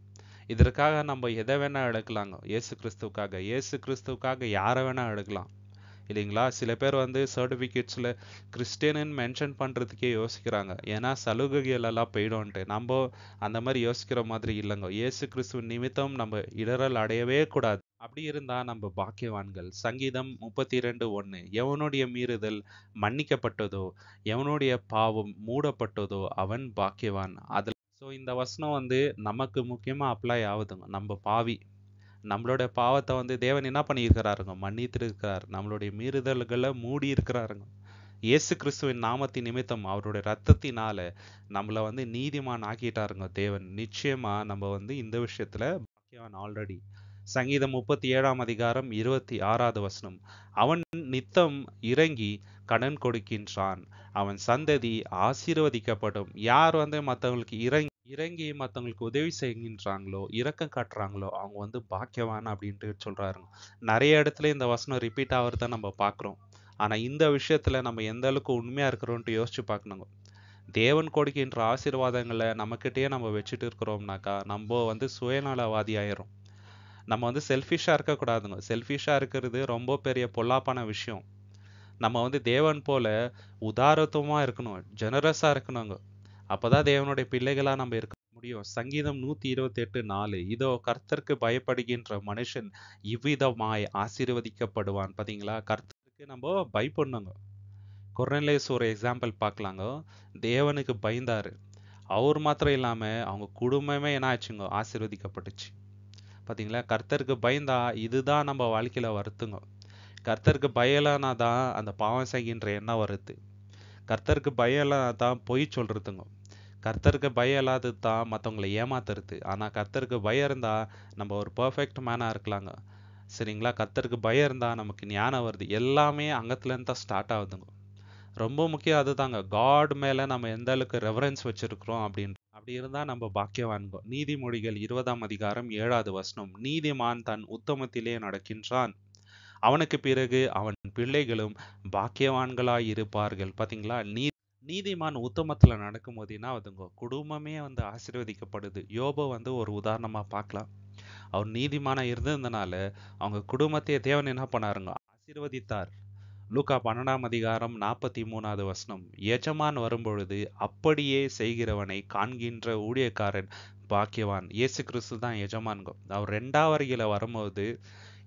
Speaker 1: இதற்காக நம்ம எதை வேணால் எடுக்கலாங்க ஏசு கிறிஸ்துவுக்காக ஏசு கிறிஸ்துவுக்காக யாரை வேணால் எடுக்கலாம் இல்லைங்களா சில பேர் வந்து சர்டிஃபிகேட்ஸில் கிறிஸ்டியன் மென்ஷன் பண்ணுறதுக்கே யோசிக்கிறாங்க ஏன்னா சலுகைகள் எல்லாம் போயிடும்ன்ட்டு நம்ம அந்த மாதிரி யோசிக்கிற மாதிரி இல்லைங்க ஏசு கிறிஸ்துவின் நிமித்தம் நம்ம இடரல் அடையவே கூடாது அப்படி இருந்தா நம்ம பாக்கியவான்கள் சங்கீதம் முப்பத்தி இரண்டு ஒன்று எவனுடைய மீறுதல் மன்னிக்கப்பட்டதோ எவனுடைய பாவம் மூடப்பட்டதோ அவன் பாக்கியவான் அதில் ஸோ இந்த வசனம் வந்து நமக்கு முக்கியமாக அப்ளை ஆகுதுங்க நம்ம பாவி நம்மளோட பாவத்தை வந்து தேவன் என்ன பண்ணியிருக்கிறாருங்க மன்னித்து இருக்கிறார் நம்மளுடைய மீறுதல்களை மூடி இருக்கிறாருங்க இயேசு கிறிஸ்துவின் நாமத்தின் நிமித்தம் அவருடைய ரத்தத்தினால நம்மளை வந்து நீதிமான் ஆக்கிட்டாருங்க தேவன் நிச்சயமா நம்ம வந்து இந்த விஷயத்துல பாக்கியவான் ஆல்ரெடி சங்கீதம் முப்பத்தி ஏழாம் அதிகாரம் இருபத்தி ஆறாவது வசனம் அவன் நித்தம் இறங்கி கடன் கொடுக்கின்றான் அவன் சந்ததி ஆசீர்வதிக்கப்படும் யார் வந்து மற்றவங்களுக்கு இறங்கி இறங்கி மற்றவங்களுக்கு உதவி செய்கின்றாங்களோ இறக்கம் காட்டுறாங்களோ அவங்க வந்து பாக்கியவான் அப்படின்ட்டு சொல்கிறாருங்க நிறைய இடத்துல இந்த வசனம் ரிப்பீட் ஆகிறத நம்ம பார்க்குறோம் ஆனால் இந்த விஷயத்தில் நம்ம எந்த அளவுக்கு உண்மையாக இருக்கிறோன்ட்டு யோசிச்சு பார்க்கணுங்க தேவன் கொடுக்கின்ற ஆசீர்வாதங்களை நம்மக்கிட்டேயே நம்ம வச்சுட்டு இருக்கிறோம்னாக்கா நம்ம வந்து சுயநலவாதி ஆயிரும் நம்ம வந்து செல்ஃபிஷாக இருக்கக்கூடாதுங்க செல்ஃபிஷாக இருக்கிறது ரொம்ப பெரிய பொல்லாப்பான விஷயம் நம்ம வந்து தேவன் போல உதாரத்துவமாக இருக்கணும் ஜெனரஸாக இருக்கணுங்க அப்போ தான் தேவனுடைய பிள்ளைகளாக நம்ம இருக்க முடியும் சங்கீதம் நூற்றி எட்டு நாலு இதோ கர்த்தருக்கு பயப்படுகின்ற மனுஷன் இவ்விதமாய் ஆசீர்வதிக்கப்படுவான் பார்த்தீங்களா கர்த்தருக்கு நம்ம பயப்படணுங்க குரநிலேஸ் ஒரு எக்ஸாம்பிள் பார்க்கலாங்க தேவனுக்கு பயந்தாரு அவர் மாத்திரம் இல்லாமல் அவங்க குடும்பமே என்ன ஆச்சுங்க ஆசீர்வதிக்கப்பட்டுச்சு பார்த்தீங்களா கர்த்தருக்கு பயந்தா இதுதான் நம்ம வாழ்க்கையில் வருத்துங்க கர்த்தருக்கு பயலனா தான் அந்த பாவம் செய்கின்ற எண்ணம் வருது கர்த்தருக்கு பயலனா தான் பொய் சொல்கிறதுங்க கர்த்தருக்கு பயம் இல்லாதது தான் மற்றவங்களை ஏமாத்துறது ஆனால் கர்த்தருக்கு பயம் இருந்தால் நம்ம ஒரு பர்ஃபெக்ட் மேனாக இருக்கலாங்க சரிங்களா கர்த்தருக்கு பயம் இருந்தால் நமக்கு ஞானம் வருது எல்லாமே அங்கத்துலேருந்து தான் ஸ்டார்ட் ஆகுதுங்க ரொம்ப முக்கியம் அதுதாங்க காட் மேலே நம்ம எந்த அளவுக்கு ரெஃபரன்ஸ் வச்சுருக்குறோம் அப்படின்றது அப்படி இருந்தா நம்ம பாக்கியவான்கோ நீதிமொழிகள் இருபதாம் அதிகாரம் ஏழாவது வசனம் நீதிமான் தன் உத்தமத்திலே நடக்கின்றான் அவனுக்கு பிறகு அவன் பிள்ளைகளும் பாக்கியவான்களா இருப்பார்கள் பாத்தீங்களா நீ நீதிமான் நடக்கும் போது என்ன வந்துங்க குடும்பமே வந்து ஆசீர்வதிக்கப்படுது யோபோ வந்து ஒரு உதாரணமா பார்க்கலாம் அவர் நீதிமானா இருந்ததுனால அவங்க குடும்பத்தையே தேவன் என்ன பண்ணாருங்க ஆசீர்வதித்தார் லூக்கா பன்னெண்டாம் அதிகாரம் நாற்பத்தி மூணாவது வசனம் எஜமான் வரும்பொழுது அப்படியே செய்கிறவனை காண்கின்ற ஊழியக்காரன் பாக்கியவான் இயேசு கிறிஸ்து தான் எஜமான்கோ அவர் ரெண்டாம் வரும்போது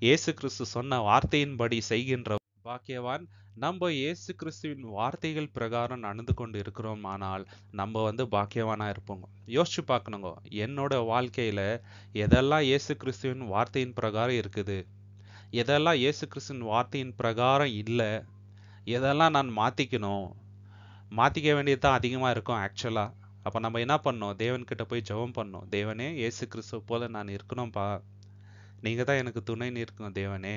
Speaker 1: இயேசு கிறிஸ்து சொன்ன வார்த்தையின்படி செய்கின்ற பாக்கியவான் நம்ம இயேசு கிறிஸ்துவின் வார்த்தைகள் பிரகாரம் நடந்து கொண்டு இருக்கிறோம் ஆனால் நம்ம வந்து பாக்கியவானாக இருப்போங்க யோசிச்சு பார்க்கணுங்க என்னோட வாழ்க்கையில் எதெல்லாம் இயேசு கிறிஸ்துவின் வார்த்தையின் பிரகாரம் இருக்குது எதெல்லாம் இயேசு கிறிஸ்துவின் வார்த்தையின் பிரகாரம் இல்லை எதெல்லாம் நான் மாற்றிக்கணும் மாற்றிக்க வேண்டியது தான் அதிகமாக இருக்கும் ஆக்சுவலாக அப்போ நம்ம என்ன பண்ணோம் தேவன்கிட்ட போய் ஜெபம் பண்ணோம் தேவனே இயேசு கிறிஸ்துவ போல் நான் இருக்கணும்ப்பா நீங்கள் தான் எனக்கு துணை நிற்கணும் தேவனே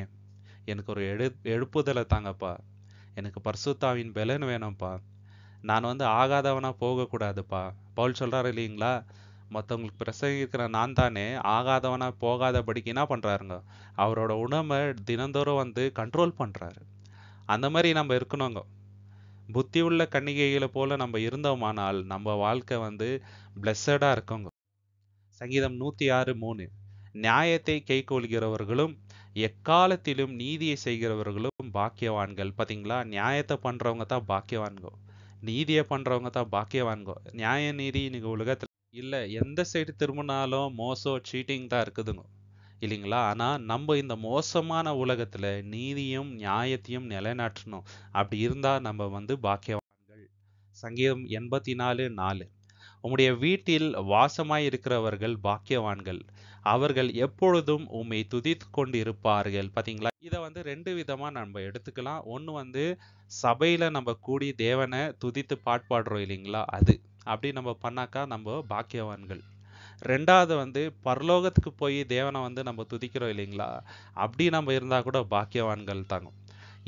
Speaker 1: எனக்கு ஒரு எழு எழுப்புதலை தாங்கப்பா எனக்கு பர்சுத்தாவின் பலன் வேணும்ப்பா நான் வந்து ஆகாதவனாக போகக்கூடாதுப்பா பவுல் சொல்கிறாரு இல்லைங்களா மற்றவங்களுக்கு பிரசங்கிக்கிற நான் தானே ஆகாதவனா போகாதபடிக்கு என்ன பண்றாருங்க அவரோட உணவை தினந்தோறும் வந்து கண்ட்ரோல் பண்றாரு அந்த மாதிரி நம்ம இருக்கணுங்க புத்தி உள்ள கன்னிகைகளை போல நம்ம இருந்தோமானால் நம்ம வாழ்க்கை வந்து பிளெஸ்ஸடாக இருக்குங்க சங்கீதம் நூத்தி ஆறு மூணு நியாயத்தை கொள்கிறவர்களும் எக்காலத்திலும் நீதியை செய்கிறவர்களும் பாக்கியவான்கள் பார்த்தீங்களா நியாயத்தை பண்றவங்க தான் பாக்கியவான்கோ நீதியை பண்றவங்க தான் பாக்கியவான்கோ நியாய நீதி இன்னைக்கு உலகத்தில் இல்லை எந்த சைடு திரும்பினாலும் மோசம் சீட்டிங் தான் இருக்குதுங்க இல்லைங்களா ஆனால் நம்ம இந்த மோசமான உலகத்தில் நீதியும் நியாயத்தையும் நிலைநாட்டணும் அப்படி இருந்தால் நம்ம வந்து பாக்கியவான்கள் சங்கீதம் எண்பத்தி நாலு நாலு உம்முடைய வீட்டில் வாசமாய் இருக்கிறவர்கள் பாக்கியவான்கள் அவர்கள் எப்பொழுதும் உம்மை துதித்து கொண்டு இருப்பார்கள் பார்த்தீங்களா இதை வந்து ரெண்டு விதமாக நம்ம எடுத்துக்கலாம் ஒன்று வந்து சபையில் நம்ம கூடி தேவனை துதித்து பாட்பாடுறோம் இல்லைங்களா அது அப்படி நம்ம பண்ணாக்கா நம்ம பாக்கியவான்கள் ரெண்டாவது வந்து பரலோகத்துக்கு போய் தேவனை வந்து நம்ம துதிக்கிறோம் இல்லைங்களா அப்படி நம்ம இருந்தால் கூட பாக்கியவான்கள் தாங்க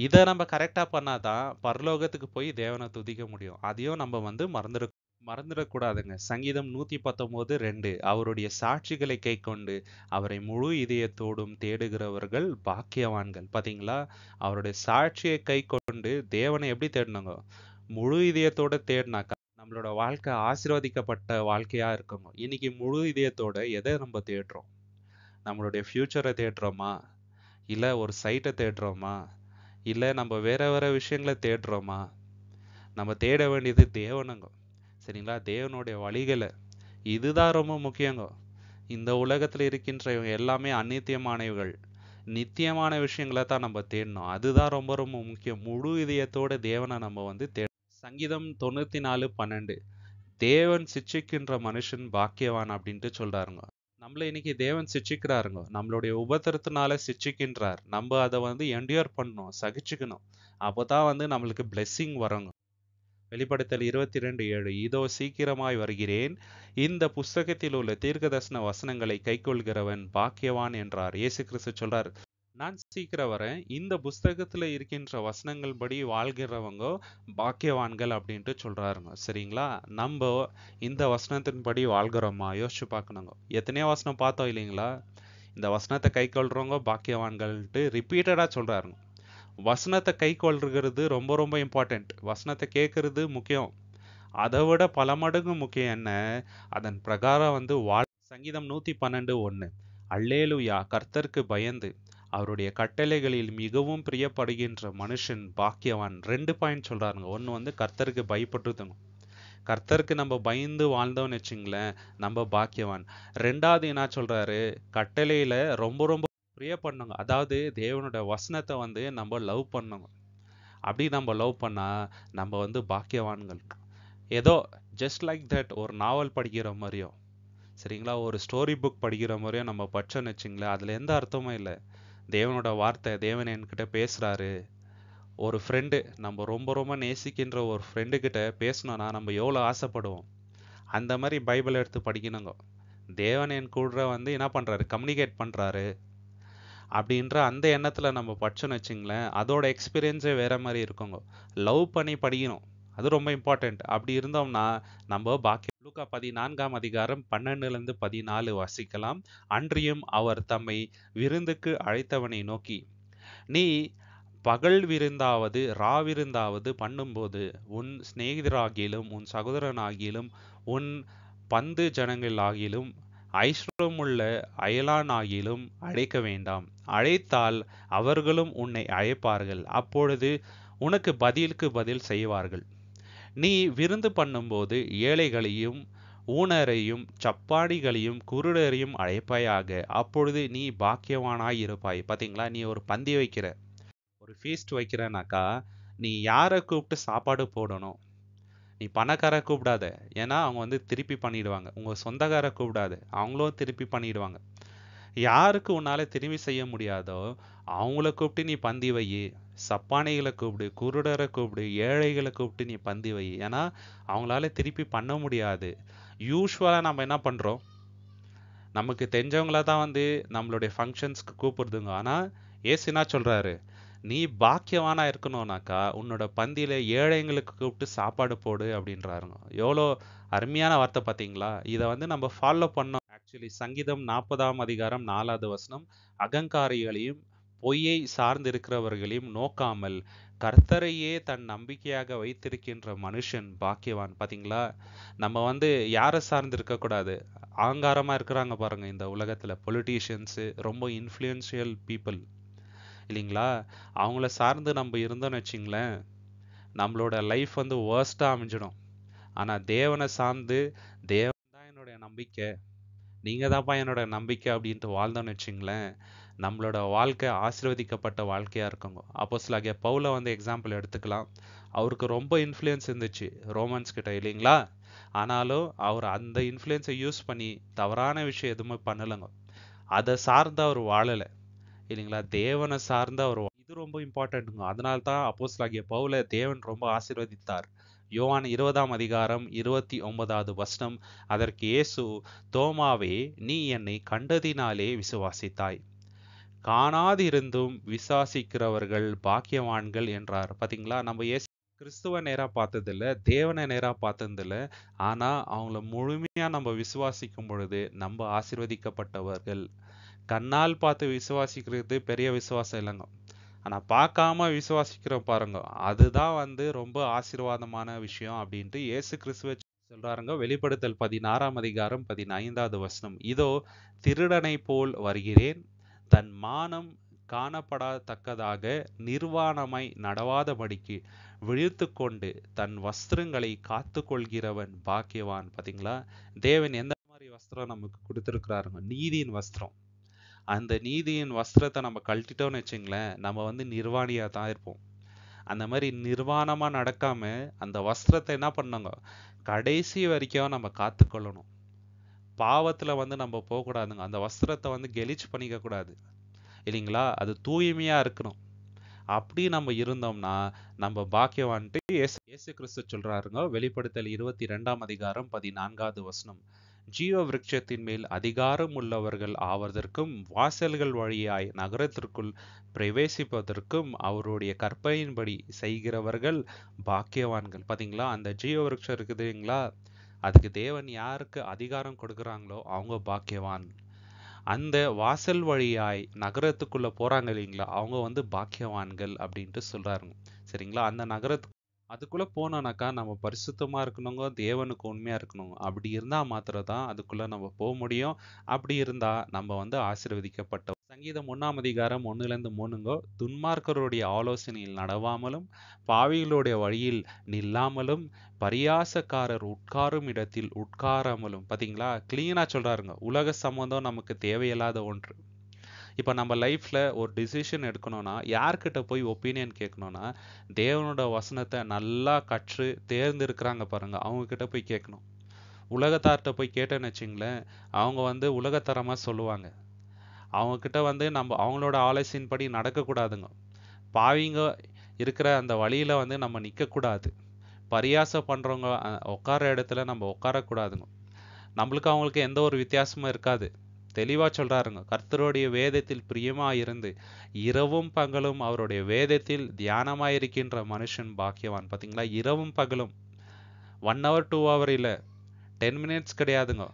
Speaker 1: இதை நம்ம கரெக்டாக பண்ணால் தான் பரலோகத்துக்கு போய் தேவனை துதிக்க முடியும் அதையும் நம்ம வந்து மறந்துடும் மறந்துடக்கூடாதுங்க சங்கீதம் நூற்றி பத்தொம்போது ரெண்டு அவருடைய சாட்சிகளை கை கொண்டு அவரை முழு இதயத்தோடும் தேடுகிறவர்கள் பாக்கியவான்கள் பார்த்தீங்களா அவருடைய சாட்சியை கை கொண்டு தேவனை எப்படி தேடினாங்க முழு இதயத்தோட தேடினாக்கா நம்மளோட வாழ்க்கை ஆசீர்வதிக்கப்பட்ட வாழ்க்கையாக இருக்கணும் இன்னைக்கு முழு இதயத்தோட எதை நம்ம தேடுறோம் நம்மளுடைய ஃப்யூச்சரை தேடுறோமா இல்லை ஒரு சைட்டை தேடுறோமா இல்லை நம்ம வேற வேற விஷயங்களை தேடுறோமா நம்ம தேட வேண்டியது தேவனுங்க சரிங்களா தேவனுடைய வழிகளை இதுதான் ரொம்ப முக்கியங்க இந்த உலகத்தில் இருக்கின்ற இவங்க எல்லாமே அநித்தியமானவர்கள் நித்தியமான விஷயங்களை தான் நம்ம தேடணும் அதுதான் ரொம்ப ரொம்ப முக்கியம் முழு இதயத்தோட தேவனை நம்ம வந்து தே சங்கீதம் தொண்ணூற்றி நாலு பன்னெண்டு தேவன் சிச்சிக்கின்ற மனுஷன் பாக்கியவான் அப்படின்ட்டு சொல்றாருங்க நம்மளை இன்னைக்கு தேவன் சிச்சிக்கிறாருங்க நம்மளுடைய உபத்திரத்தினால சிச்சிக்கின்றார் நம்ம அதை வந்து என்டியூர் பண்ணணும் சகிச்சுக்கணும் அப்போ தான் வந்து நம்மளுக்கு பிளெஸ்ஸிங் வரங்க வெளிப்படுத்தல் இருபத்தி ரெண்டு ஏழு இதோ சீக்கிரமாய் வருகிறேன் இந்த புஸ்தகத்தில் உள்ள தீர்க்கதர்சன வசனங்களை கைக்கொள்கிறவன் பாக்கியவான் என்றார் இயேசு கிறிஸ்து சொல்றார் நான் சீக்கிரம் வரேன் இந்த புஸ்தகத்தில் இருக்கின்ற வசனங்கள் படி வாழ்கிறவங்க பாக்கியவான்கள் அப்படின்ட்டு சொல்கிறாருங்க சரிங்களா நம்ம இந்த வசனத்தின் படி வாழ்கிறோமா யோசிச்சு பார்க்கணுங்க எத்தனையோ வசனம் பார்த்தோம் இல்லைங்களா இந்த வசனத்தை கை கொள்கிறவங்க பாக்கியவான்கள்ட்டு ரிப்பீட்டடாக சொல்கிறாருங்க வசனத்தை கை கொள்கிறது ரொம்ப ரொம்ப இம்பார்ட்டண்ட் வசனத்தை கேட்குறது முக்கியம் அதை விட பல மடங்கு முக்கியம் என்ன அதன் பிரகாரம் வந்து வாழ் சங்கீதம் நூற்றி பன்னெண்டு ஒன்று அல்லேலுயா கர்த்தருக்கு பயந்து அவருடைய கட்டளைகளில் மிகவும் பிரியப்படுகின்ற மனுஷன் பாக்கியவான் ரெண்டு பாயிண்ட் சொல்கிறாருங்க ஒன்று வந்து கர்த்தருக்கு பயப்பட்டுருதுங்க கர்த்தருக்கு நம்ம பயந்து வாழ்ந்தோம்னு வச்சுங்களேன் நம்ம பாக்கியவான் ரெண்டாவது என்ன சொல்கிறாரு கட்டளையில் ரொம்ப ரொம்ப பிரிய பண்ணுங்க அதாவது தேவனோட வசனத்தை வந்து நம்ம லவ் பண்ணுங்க அப்படி நம்ம லவ் பண்ணால் நம்ம வந்து பாக்கியவான்கள் ஏதோ ஜஸ்ட் லைக் தட் ஒரு நாவல் படிக்கிற மாதிரியோ சரிங்களா ஒரு ஸ்டோரி புக் படிக்கிற மாதிரியோ நம்ம படிச்சோன்னு வச்சுங்களேன் அதில் எந்த அர்த்தமும் இல்லை தேவனோட வார்த்தை தேவன் என்கிட்ட பேசுகிறாரு ஒரு ஃப்ரெண்டு நம்ம ரொம்ப ரொம்ப நேசிக்கின்ற ஒரு ஃப்ரெண்டுக்கிட்ட பேசணும்னா நம்ம எவ்வளோ ஆசைப்படுவோம் அந்த மாதிரி பைபிள் எடுத்து படிக்கணுங்க தேவன் என் கூட வந்து என்ன பண்ணுறாரு கம்யூனிகேட் பண்ணுறாரு அப்படின்ற அந்த எண்ணத்தில் நம்ம படிச்சோன்னு வச்சுங்களேன் அதோட எக்ஸ்பீரியன்ஸே வேறு மாதிரி இருக்குங்க லவ் பண்ணி படிக்கணும் அது ரொம்ப இம்பார்ட்டண்ட் அப்படி இருந்தோம்னா நம்ம பாக்கி லூக்கா பதினான்காம் அதிகாரம் பன்னெண்டுலேருந்து பதினாலு வாசிக்கலாம் அன்றியும் அவர் தம்மை விருந்துக்கு அழைத்தவனை நோக்கி நீ பகல் விருந்தாவது ராவிருந்தாவது பண்ணும்போது உன் சிநேகிதராகியிலும் உன் சகோதரனாகியிலும் உன் பந்து ஜனங்களாகிலும் ஐஸ்வரமுள்ள அயலானாகிலும் அழைக்க வேண்டாம் அழைத்தால் அவர்களும் உன்னை அழைப்பார்கள் அப்பொழுது உனக்கு பதிலுக்கு பதில் செய்வார்கள் நீ விருந்து பண்ணும்போது ஏழைகளையும் ஊனரையும் சப்பாடிகளையும் குருடரையும் அழைப்பாயாக அப்பொழுது நீ பாக்கியவானாய் இருப்பாய் பார்த்தீங்களா நீ ஒரு பந்தி வைக்கிற ஒரு ஃபீஸ்ட் வைக்கிறனாக்கா நீ யாரை கூப்பிட்டு சாப்பாடு போடணும் நீ பணக்கார கூப்பிடாத ஏன்னா அவங்க வந்து திருப்பி பண்ணிடுவாங்க உங்கள் சொந்தக்கார கூப்பிடாத அவங்களும் திருப்பி பண்ணிடுவாங்க யாருக்கு உன்னால் திரும்பி செய்ய முடியாதோ அவங்கள கூப்பிட்டு நீ பந்தி வை சப்பானைகளை கூப்பிடு குருடரை கூப்பிடு ஏழைகளை கூப்பிட்டு நீ பந்தி வை ஏன்னா அவங்களால திருப்பி பண்ண முடியாது யூஸ்வலாக நம்ம என்ன பண்ணுறோம் நமக்கு தெரிஞ்சவங்கள தான் வந்து நம்மளுடைய ஃபங்க்ஷன்ஸ்க்கு கூப்பிடுதுங்க ஆனால் ஏசுனா சொல்கிறாரு நீ பாக்கியவானா இருக்கணும்னாக்கா உன்னோட பந்தியில் ஏழைங்களுக்கு கூப்பிட்டு சாப்பாடு போடு அப்படின்றாருங்க எவ்வளோ அருமையான வார்த்தை பார்த்தீங்களா இதை வந்து நம்ம ஃபாலோ பண்ணோம் ஆக்சுவலி சங்கீதம் நாற்பதாம் அதிகாரம் நாலாவது வசனம் அகங்காரிகளையும் பொய்யை சார்ந்திருக்கிறவர்களையும் நோக்காமல் கர்த்தரையே தன் நம்பிக்கையாக வைத்திருக்கின்ற மனுஷன் பாக்கியவான் பார்த்தீங்களா நம்ம வந்து யாரை சார்ந்து இருக்கக்கூடாது ஆங்காரமாக இருக்கிறாங்க பாருங்கள் இந்த உலகத்தில் பொலிட்டீஷியன்ஸு ரொம்ப இன்ஃப்ளூயன்ஷியல் பீப்புள் இல்லைங்களா அவங்கள சார்ந்து நம்ம இருந்தோம்னு வச்சிங்களேன் நம்மளோட லைஃப் வந்து வேர்ஸ்டாக அமைஞ்சிடும் ஆனால் தேவனை சார்ந்து தேவன் தான் என்னுடைய நம்பிக்கை நீங்கள் தான்ப்பா என்னோட நம்பிக்கை அப்படின்ட்டு வாழ்ந்தோன்னு வச்சிங்களேன் நம்மளோட வாழ்க்கை ஆசிர்வதிக்கப்பட்ட வாழ்க்கையாக இருக்குங்க அப்போஸ்லாகிய பவுல வந்து எக்ஸாம்பிள் எடுத்துக்கலாம் அவருக்கு ரொம்ப இன்ஃப்ளூயன்ஸ் இருந்துச்சு ரோமன்ஸ் கிட்ட இல்லைங்களா ஆனாலும் அவர் அந்த இன்ஃப்ளூயன்ஸை யூஸ் பண்ணி தவறான விஷயம் எதுவுமே பண்ணலைங்க அதை சார்ந்து அவர் வாழலை இல்லைங்களா தேவனை சார்ந்து அவர் இது ரொம்ப இம்பார்ட்டண்ட்டுங்க அதனால தான் அப்போஸ்லாகிய பவுல தேவன் ரொம்ப ஆசிர்வதித்தார் யோவான் இருபதாம் அதிகாரம் இருபத்தி ஒன்பதாவது வசனம் அதற்கு இயேசு தோமாவே நீ என்னை கண்டதினாலே விசுவாசித்தாய் காணாதிருந்தும் விசாசிக்கிறவர்கள் பாக்கியவான்கள் என்றார் பார்த்தீங்களா நம்ம ஏசு கிறிஸ்துவ நேராக பார்த்ததில்ல தேவனை நேராக பார்த்ததில்ல ஆனால் அவங்கள முழுமையாக நம்ம விசுவாசிக்கும் பொழுது நம்ம ஆசிர்வதிக்கப்பட்டவர்கள் கண்ணால் பார்த்து விசுவாசிக்கிறது பெரிய விசுவாசம் இல்லைங்க ஆனால் பார்க்காம விசுவாசிக்கிற பாருங்க அதுதான் வந்து ரொம்ப ஆசீர்வாதமான விஷயம் அப்படின்ட்டு இயேசு கிறிஸ்துவ சொல்றாருங்க வெளிப்படுத்தல் பதினாறாம் அதிகாரம் பதினைந்தாவது வசனம் இதோ திருடனை போல் வருகிறேன் தன் மானம் காணப்படத்தக்கதாக நிர்வாணமாய் நடவாதபடிக்கு விழித்து கொண்டு தன் வஸ்திரங்களை காத்து கொள்கிறவன் பாக்கியவான் பார்த்தீங்களா தேவன் எந்த மாதிரி வஸ்திரம் நமக்கு கொடுத்துருக்குறாருங்க நீதியின் வஸ்திரம் அந்த நீதியின் வஸ்திரத்தை நம்ம கழட்டிட்டோம்னு வச்சுங்களேன் நம்ம வந்து நிர்வாணியாக தான் இருப்போம் அந்த மாதிரி நிர்வாணமாக நடக்காமல் அந்த வஸ்திரத்தை என்ன பண்ணுங்க கடைசி வரைக்கும் நம்ம காத்துக்கொள்ளணும் பாவத்தில் வந்து நம்ம போகக்கூடாதுங்க அந்த வஸ்திரத்தை வந்து கெலிச் பண்ணிக்கக்கூடாது இல்லைங்களா அது தூய்மையாக இருக்கணும் அப்படி நம்ம இருந்தோம்னா நம்ம பாக்கியவான்ட்டு இயேசு இயேசு கிறிஸ்து சொல்கிறாருங்க வெளிப்படுத்தல் இருபத்தி ரெண்டாம் அதிகாரம் பதினான்காவது வசனம் ஜீவ விரட்சத்தின் மேல் அதிகாரம் உள்ளவர்கள் ஆவதற்கும் வாசல்கள் வழியாய் நகரத்திற்குள் பிரவேசிப்பதற்கும் அவருடைய கற்பனையின்படி செய்கிறவர்கள் பாக்கியவான்கள் பார்த்தீங்களா அந்த ஜீவ விருட்சம் இருக்குதுங்களா அதுக்கு தேவன் யாருக்கு அதிகாரம் கொடுக்குறாங்களோ அவங்க பாக்கியவான் அந்த வாசல் வழியாய் நகரத்துக்குள்ளே போகிறாங்க இல்லைங்களா அவங்க வந்து பாக்கியவான்கள் அப்படின்ட்டு சொல்கிறாருங்க சரிங்களா அந்த நகரத்து அதுக்குள்ளே போனோனாக்கா நம்ம பரிசுத்தமாக இருக்கணுங்க தேவனுக்கு உண்மையாக இருக்கணுங்க அப்படி இருந்தால் மாத்திரம் தான் அதுக்குள்ளே நம்ம போக முடியும் அப்படி இருந்தால் நம்ம வந்து ஆசீர்வதிக்கப்பட்ட சங்கீதம் ஒன்னாம் அதிகாரம் ஒன்றுலேருந்து மூணுங்கோ துன்மார்க்கருடைய ஆலோசனையில் நடவாமலும் பாவிகளுடைய வழியில் நில்லாமலும் பரியாசக்காரர் உட்காரும் இடத்தில் உட்காராமலும் பார்த்தீங்களா கிளீனாக சொல்கிறாருங்க உலக சம்மந்தம் நமக்கு தேவையில்லாத ஒன்று இப்போ நம்ம லைஃப்பில் ஒரு டிசிஷன் எடுக்கணும்னா யார்கிட்ட போய் ஒப்பீனியன் கேட்கணும்னா தேவனோட வசனத்தை நல்லா கற்று தேர்ந்தெடுக்கிறாங்க பாருங்கள் அவங்கக்கிட்ட போய் கேட்கணும் உலகத்தார்கிட்ட போய் கேட்டேன்னு வச்சிங்களேன் அவங்க வந்து உலகத்தரமாக சொல்லுவாங்க அவங்கக்கிட்ட வந்து நம்ம அவங்களோட ஆலோசனைப்படி நடக்கக்கூடாதுங்க பாவிங்க இருக்கிற அந்த வழியில் வந்து நம்ம நிற்கக்கூடாது பரியாசம் பண்ணுறவங்க உட்கார இடத்துல நம்ம உட்காரக்கூடாதுங்க நம்மளுக்கு அவங்களுக்கு எந்த ஒரு வித்தியாசமும் இருக்காது தெளிவாக சொல்கிறாருங்க கர்த்தருடைய வேதத்தில் பிரியமாக இருந்து இரவும் பகலும் அவருடைய வேதத்தில் தியானமாக இருக்கின்ற மனுஷன் பாக்கியவான் பார்த்தீங்களா இரவும் பகலும் ஒன் ஹவர் டூ ஹவர் இல்லை டென் மினிட்ஸ் கிடையாதுங்க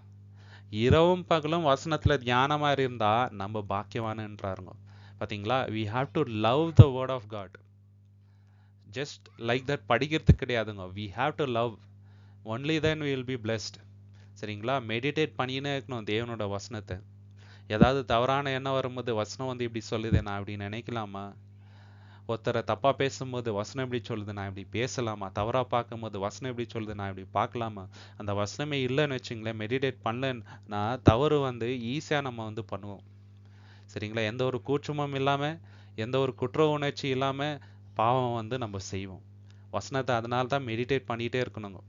Speaker 1: இரவும் பகலும் வசனத்தில் தியானமாக இருந்தால் நம்ம பாக்கியவானுன்றாருங்க பார்த்தீங்களா we have to love the word of God just like that படிக்கிறது கிடையாதுங்க we have to love only then will be blessed சரிங்களா மெடிடேட் பண்ணினே இருக்கணும் தேவனோட வசனத்தை ஏதாவது தவறான எண்ணம் வரும்போது வசனம் வந்து இப்படி சொல்லுதேனா அப்படின்னு நினைக்கலாமா ஒருத்தரை தப்பா பேசும்போது வசனம் எப்படி சொல்லுது நான் இப்படி பேசலாமா தவறா பார்க்கும்போது வசனம் எப்படி சொல்லுது நான் இப்படி பார்க்கலாமா அந்த வசனமே இல்லைன்னு வச்சுங்களேன் மெடிடேட் பண்ணலன்னா தவறு வந்து ஈஸியா நம்ம வந்து பண்ணுவோம் சரிங்களா எந்த ஒரு கூச்சமும் இல்லாம எந்த ஒரு குற்ற உணர்ச்சி இல்லாம பாவம் வந்து நம்ம செய்வோம் வசனத்தை அதனால தான் மெடிடேட் பண்ணிகிட்டே இருக்கணுங்க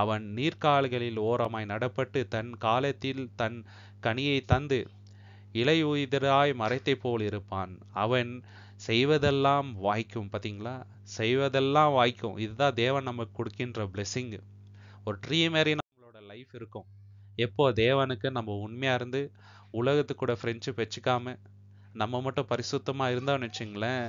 Speaker 1: அவன் நீர்க்கால்களில் ஓரமாய் நடப்பட்டு தன் காலத்தில் தன் கனியை தந்து இலை உயிராய் மறைத்தை போல் இருப்பான் அவன் செய்வதெல்லாம் வாய்க்கும் பார்த்தீங்களா செய்வதெல்லாம் வாய்க்கும் இதுதான் தேவன் நமக்கு கொடுக்கின்ற பிளெஸ்ஸிங்கு ஒரு ட்ரீ மாரி நம்மளோட லைஃப் இருக்கும் எப்போ தேவனுக்கு நம்ம உண்மையாக இருந்து உலகத்து கூட ஃப்ரெண்ட்ஷிப் வச்சுக்காம நம்ம மட்டும் பரிசுத்தமாக இருந்தோம்னு வச்சுங்களேன்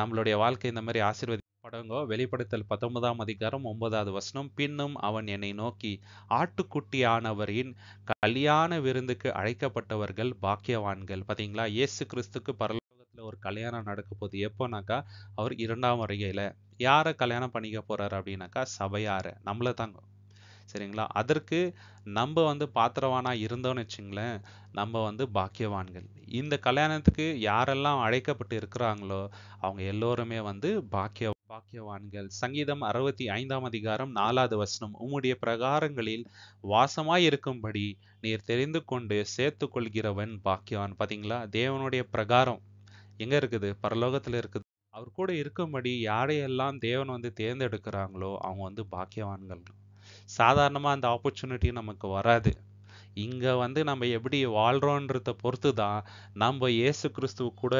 Speaker 1: நம்மளுடைய வாழ்க்கை இந்த மாதிரி ஆசீர்வதி படங்கோ வெளிப்படுத்தல் பத்தொன்பதாம் அதிகாரம் ஒன்பதாவது வசனம் பின்னும் அவன் என்னை நோக்கி ஆட்டுக்குட்டியானவரின் கல்யாண விருந்துக்கு அழைக்கப்பட்டவர்கள் பாக்கியவான்கள் பார்த்தீங்களா இயேசு கிறிஸ்துக்கு பரல இடத்துல ஒரு கல்யாணம் நடக்க போகுது எப்போனாக்கா அவர் இரண்டாம் வருகையில் யாரை கல்யாணம் பண்ணிக்க போகிறார் அப்படின்னாக்கா சபையார நம்மளை தாங்க சரிங்களா அதற்கு நம்ம வந்து பாத்திரவானாக இருந்தோம்னு வச்சுங்களேன் நம்ம வந்து பாக்கியவான்கள் இந்த கல்யாணத்துக்கு யாரெல்லாம் அழைக்கப்பட்டு இருக்கிறாங்களோ அவங்க எல்லோருமே வந்து பாக்கிய பாக்கியவான்கள் சங்கீதம் அறுபத்தி ஐந்தாம் அதிகாரம் நாலாவது வசனம் உம்முடைய பிரகாரங்களில் வாசமாய் இருக்கும்படி நீர் தெரிந்து கொண்டு சேர்த்து கொள்கிறவன் பாக்கியவான் பார்த்தீங்களா தேவனுடைய பிரகாரம் எங்கே இருக்குது பரலோகத்தில் இருக்குது அவர் கூட இருக்கும்படி யாரையெல்லாம் தேவன் வந்து தேர்ந்தெடுக்கிறாங்களோ அவங்க வந்து பாக்கியவான்கள் சாதாரணமாக அந்த ஆப்பர்ச்சுனிட்டி நமக்கு வராது இங்கே வந்து நம்ம எப்படி வாழ்கிறோன்றத பொறுத்து தான் நம்ம இயேசு கிறிஸ்துவ கூட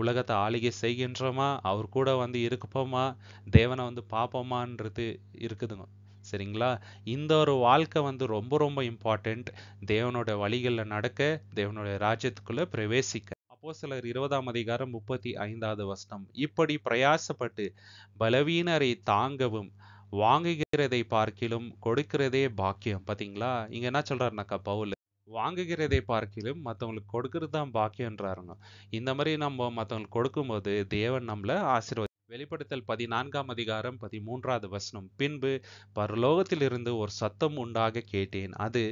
Speaker 1: உலகத்தை ஆளுகை செய்கின்றோமா அவர் கூட வந்து இருக்கப்போமா தேவனை வந்து பார்ப்போமான்றது இருக்குதுங்க சரிங்களா இந்த ஒரு வாழ்க்கை வந்து ரொம்ப ரொம்ப இம்பார்ட்டண்ட் தேவனோட வழிகளில் நடக்க தேவனுடைய ராஜ்யத்துக்குள்ளே பிரவேசிக்க அப்போ சிலர் இருபதாம் அதிகாரம் முப்பத்தி ஐந்தாவது வசனம் இப்படி பிரயாசப்பட்டு பலவீனரை தாங்கவும் வாங்குகிறதை பார்க்கிலும் கொடுக்கிறதே பாக்கியம் பார்த்தீங்களா இங்கே என்ன சொல்கிறாருனாக்கா பவுல் வாங்குகிறதை பார்க்கிலும் மற்றவங்களுக்கு கொடுக்கறது தான் பாக்கியன்றாருங்க இந்த மாதிரி நம்ம மற்றவங்களுக்கு கொடுக்கும்போது தேவன் நம்மளை ஆசீர்வதி வெளிப்படுத்தல் பதினான்காம் அதிகாரம் பதிமூன்றாவது வசனம் பின்பு பரலோகத்திலிருந்து ஒரு சத்தம் உண்டாக கேட்டேன் அது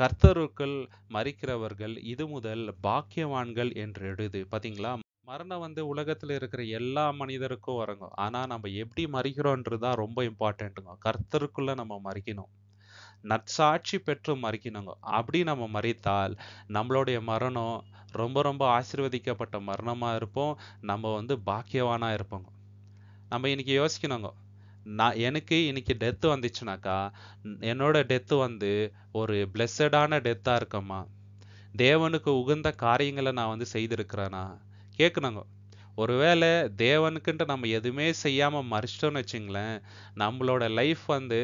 Speaker 1: கர்த்தருக்குள் மறிக்கிறவர்கள் இது முதல் பாக்கியவான்கள் என்று எழுது பார்த்தீங்களா மரணம் வந்து உலகத்தில் இருக்கிற எல்லா மனிதருக்கும் வரங்கும் ஆனால் நம்ம எப்படி மறிக்கிறோன்றது தான் ரொம்ப இம்பார்ட்டண்ட்டுங்க கர்த்தருக்குள்ள நம்ம மறிக்கணும் நற்சாட்சி பெற்று மறிக்கணுங்க அப்படி நம்ம மறித்தால் நம்மளுடைய மரணம் ரொம்ப ரொம்ப ஆசிர்வதிக்கப்பட்ட மரணமாக இருப்போம் நம்ம வந்து பாக்கியவானாக இருப்போங்க நம்ம இன்னைக்கு யோசிக்கணுங்க நான் எனக்கு இன்னைக்கு டெத்து வந்துச்சுனாக்கா என்னோட டெத்து வந்து ஒரு பிளெஸடான டெத்தாக இருக்கம்மா தேவனுக்கு உகந்த காரியங்களை நான் வந்து செய்திருக்கிறேனா கேட்கணுங்க ஒருவேளை தேவனுக்குன்ட்டு நம்ம எதுவுமே செய்யாமல் மறிச்சிட்டோம்னு வச்சுங்களேன் நம்மளோட லைஃப் வந்து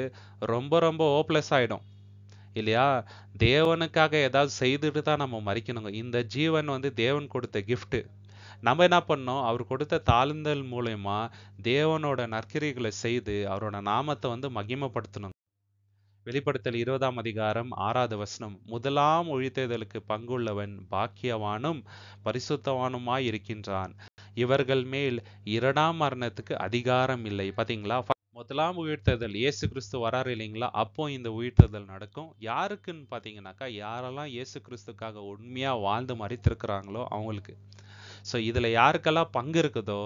Speaker 1: ரொம்ப ரொம்ப ஹோப்லெஸ் ஆகிடும் இல்லையா தேவனுக்காக ஏதாவது செய்துட்டு தான் நம்ம மறிக்கணுங்க இந்த ஜீவன் வந்து தேவன் கொடுத்த கிஃப்ட்டு நம்ம என்ன பண்ணோம் அவர் கொடுத்த தாழ்ந்தல் மூலயமா தேவனோட நற்கிரிகளை செய்து அவரோட நாமத்தை வந்து மகிமப்படுத்தணும் வெளிப்படுத்தல் இருபதாம் அதிகாரம் ஆறாவது வசனம் முதலாம் ஒழித்தேதலுக்கு பங்குள்ளவன் பாக்கியவானும் பரிசுத்தவானுமாய் இருக்கின்றான் இவர்கள் மேல் இரண்டாம் மரணத்துக்கு அதிகாரம் இல்லை பார்த்தீங்களா முதலாம் உயிர்த்ததல் இயேசு கிறிஸ்து வராரு இல்லைங்களா அப்போ இந்த உயிர்த்ததல் நடக்கும் யாருக்குன்னு பார்த்தீங்கன்னாக்கா யாரெல்லாம் இயேசு கிறிஸ்துக்காக உண்மையாக வாழ்ந்து மறித்திருக்கிறாங்களோ அவங்களுக்கு ஸோ இதில் யாருக்கெல்லாம் பங்கு இருக்குதோ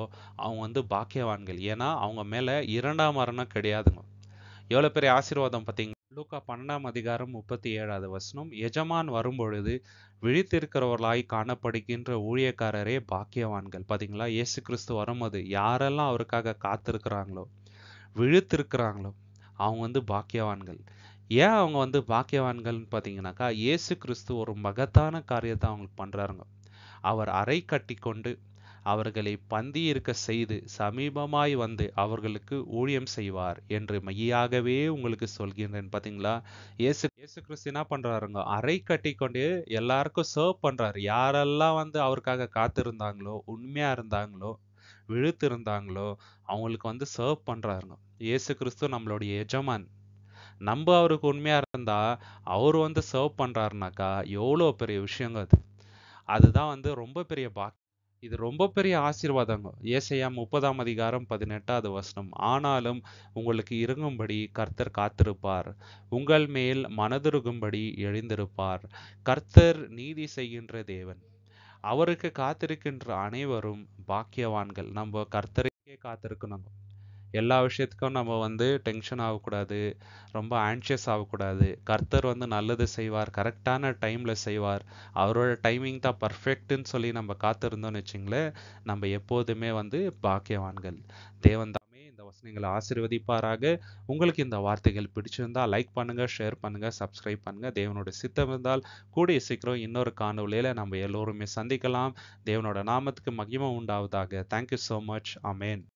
Speaker 1: அவங்க வந்து பாக்கியவான்கள் ஏன்னா அவங்க மேலே இரண்டாம் மரணம் கிடையாதுங்க எவ்வளோ பெரிய ஆசீர்வாதம் பார்த்தீங்க லூக்கா பன்னெண்டாம் அதிகாரம் முப்பத்தி ஏழாவது வசனம் எஜமான் வரும்பொழுது விழித்திருக்கிறவர்களாய் காணப்படுகின்ற ஊழியக்காரரே பாக்கியவான்கள் பார்த்தீங்களா இயேசு கிறிஸ்து வரும்போது யாரெல்லாம் அவருக்காக காத்திருக்கிறாங்களோ விழுத்திருக்கிறாங்களோ அவங்க வந்து பாக்கியவான்கள் ஏன் அவங்க வந்து பாக்கியவான்கள்னு பார்த்தீங்கன்னாக்கா இயேசு கிறிஸ்து ஒரு மகத்தான காரியத்தை அவங்களுக்கு பண்ணுறாருங்க அவர் அறை கட்டிக்கொண்டு அவர்களை பந்தியிருக்க செய்து சமீபமாய் வந்து அவர்களுக்கு ஊழியம் செய்வார் என்று மையாகவே உங்களுக்கு சொல்கின்றேன் பார்த்தீங்களா இயேசு இயேசு கிறிஸ்து என்ன பண்ணுறாருங்க அறை கொண்டு எல்லாருக்கும் சர்வ் பண்ணுறாரு யாரெல்லாம் வந்து அவருக்காக காத்திருந்தாங்களோ உண்மையாக இருந்தாங்களோ விழுத்து இருந்தாங்களோ அவங்களுக்கு வந்து சர்வ் பண்ணுறாருங்க இயேசு கிறிஸ்து நம்மளுடைய எஜமான் நம்ம அவருக்கு உண்மையாக இருந்தால் அவர் வந்து சர்வ் பண்ணுறாருனாக்கா எவ்வளோ பெரிய விஷயங்க அது அதுதான் வந்து ரொம்ப பெரிய பாக் இது ரொம்ப பெரிய ஆசீர்வாதங்க ஏசையா முப்பதாம் அதிகாரம் பதினெட்டாவது வசனம் ஆனாலும் உங்களுக்கு இறங்கும்படி கர்த்தர் காத்திருப்பார் உங்கள் மேல் மனதுருகும்படி எழுந்திருப்பார் கர்த்தர் நீதி செய்கின்ற தேவன் அவருக்கு காத்திருக்கின்ற அனைவரும் பாக்கியவான்கள் நம்ம கர்த்தருக்கே காத்திருக்கணும் எல்லா விஷயத்துக்கும் நம்ம வந்து டென்ஷன் ஆகக்கூடாது ரொம்ப ஆன்ஷியஸ் ஆகக்கூடாது கர்த்தர் வந்து நல்லது செய்வார் கரெக்டான டைமில் செய்வார் அவரோட டைமிங் தான் பர்ஃபெக்ட்டுன்னு சொல்லி நம்ம காத்திருந்தோம்னு வச்சுங்களேன் நம்ம எப்போதுமே வந்து பாக்கியவான்கள் தேவன் இந்த வசனங்களை ஆசிர்வதிப்பாராக உங்களுக்கு இந்த வார்த்தைகள் பிடிச்சிருந்தால் லைக் பண்ணுங்க ஷேர் பண்ணுங்க சப்ஸ்கிரைப் பண்ணுங்க தேவனோட சித்தம் இருந்தால் கூடிய சீக்கிரம் இன்னொரு காணொலியில நம்ம எல்லோருமே சந்திக்கலாம் தேவனோட நாமத்துக்கு மகிமை உண்டாவதாக தேங்க்யூ ஸோ மச் அமேன்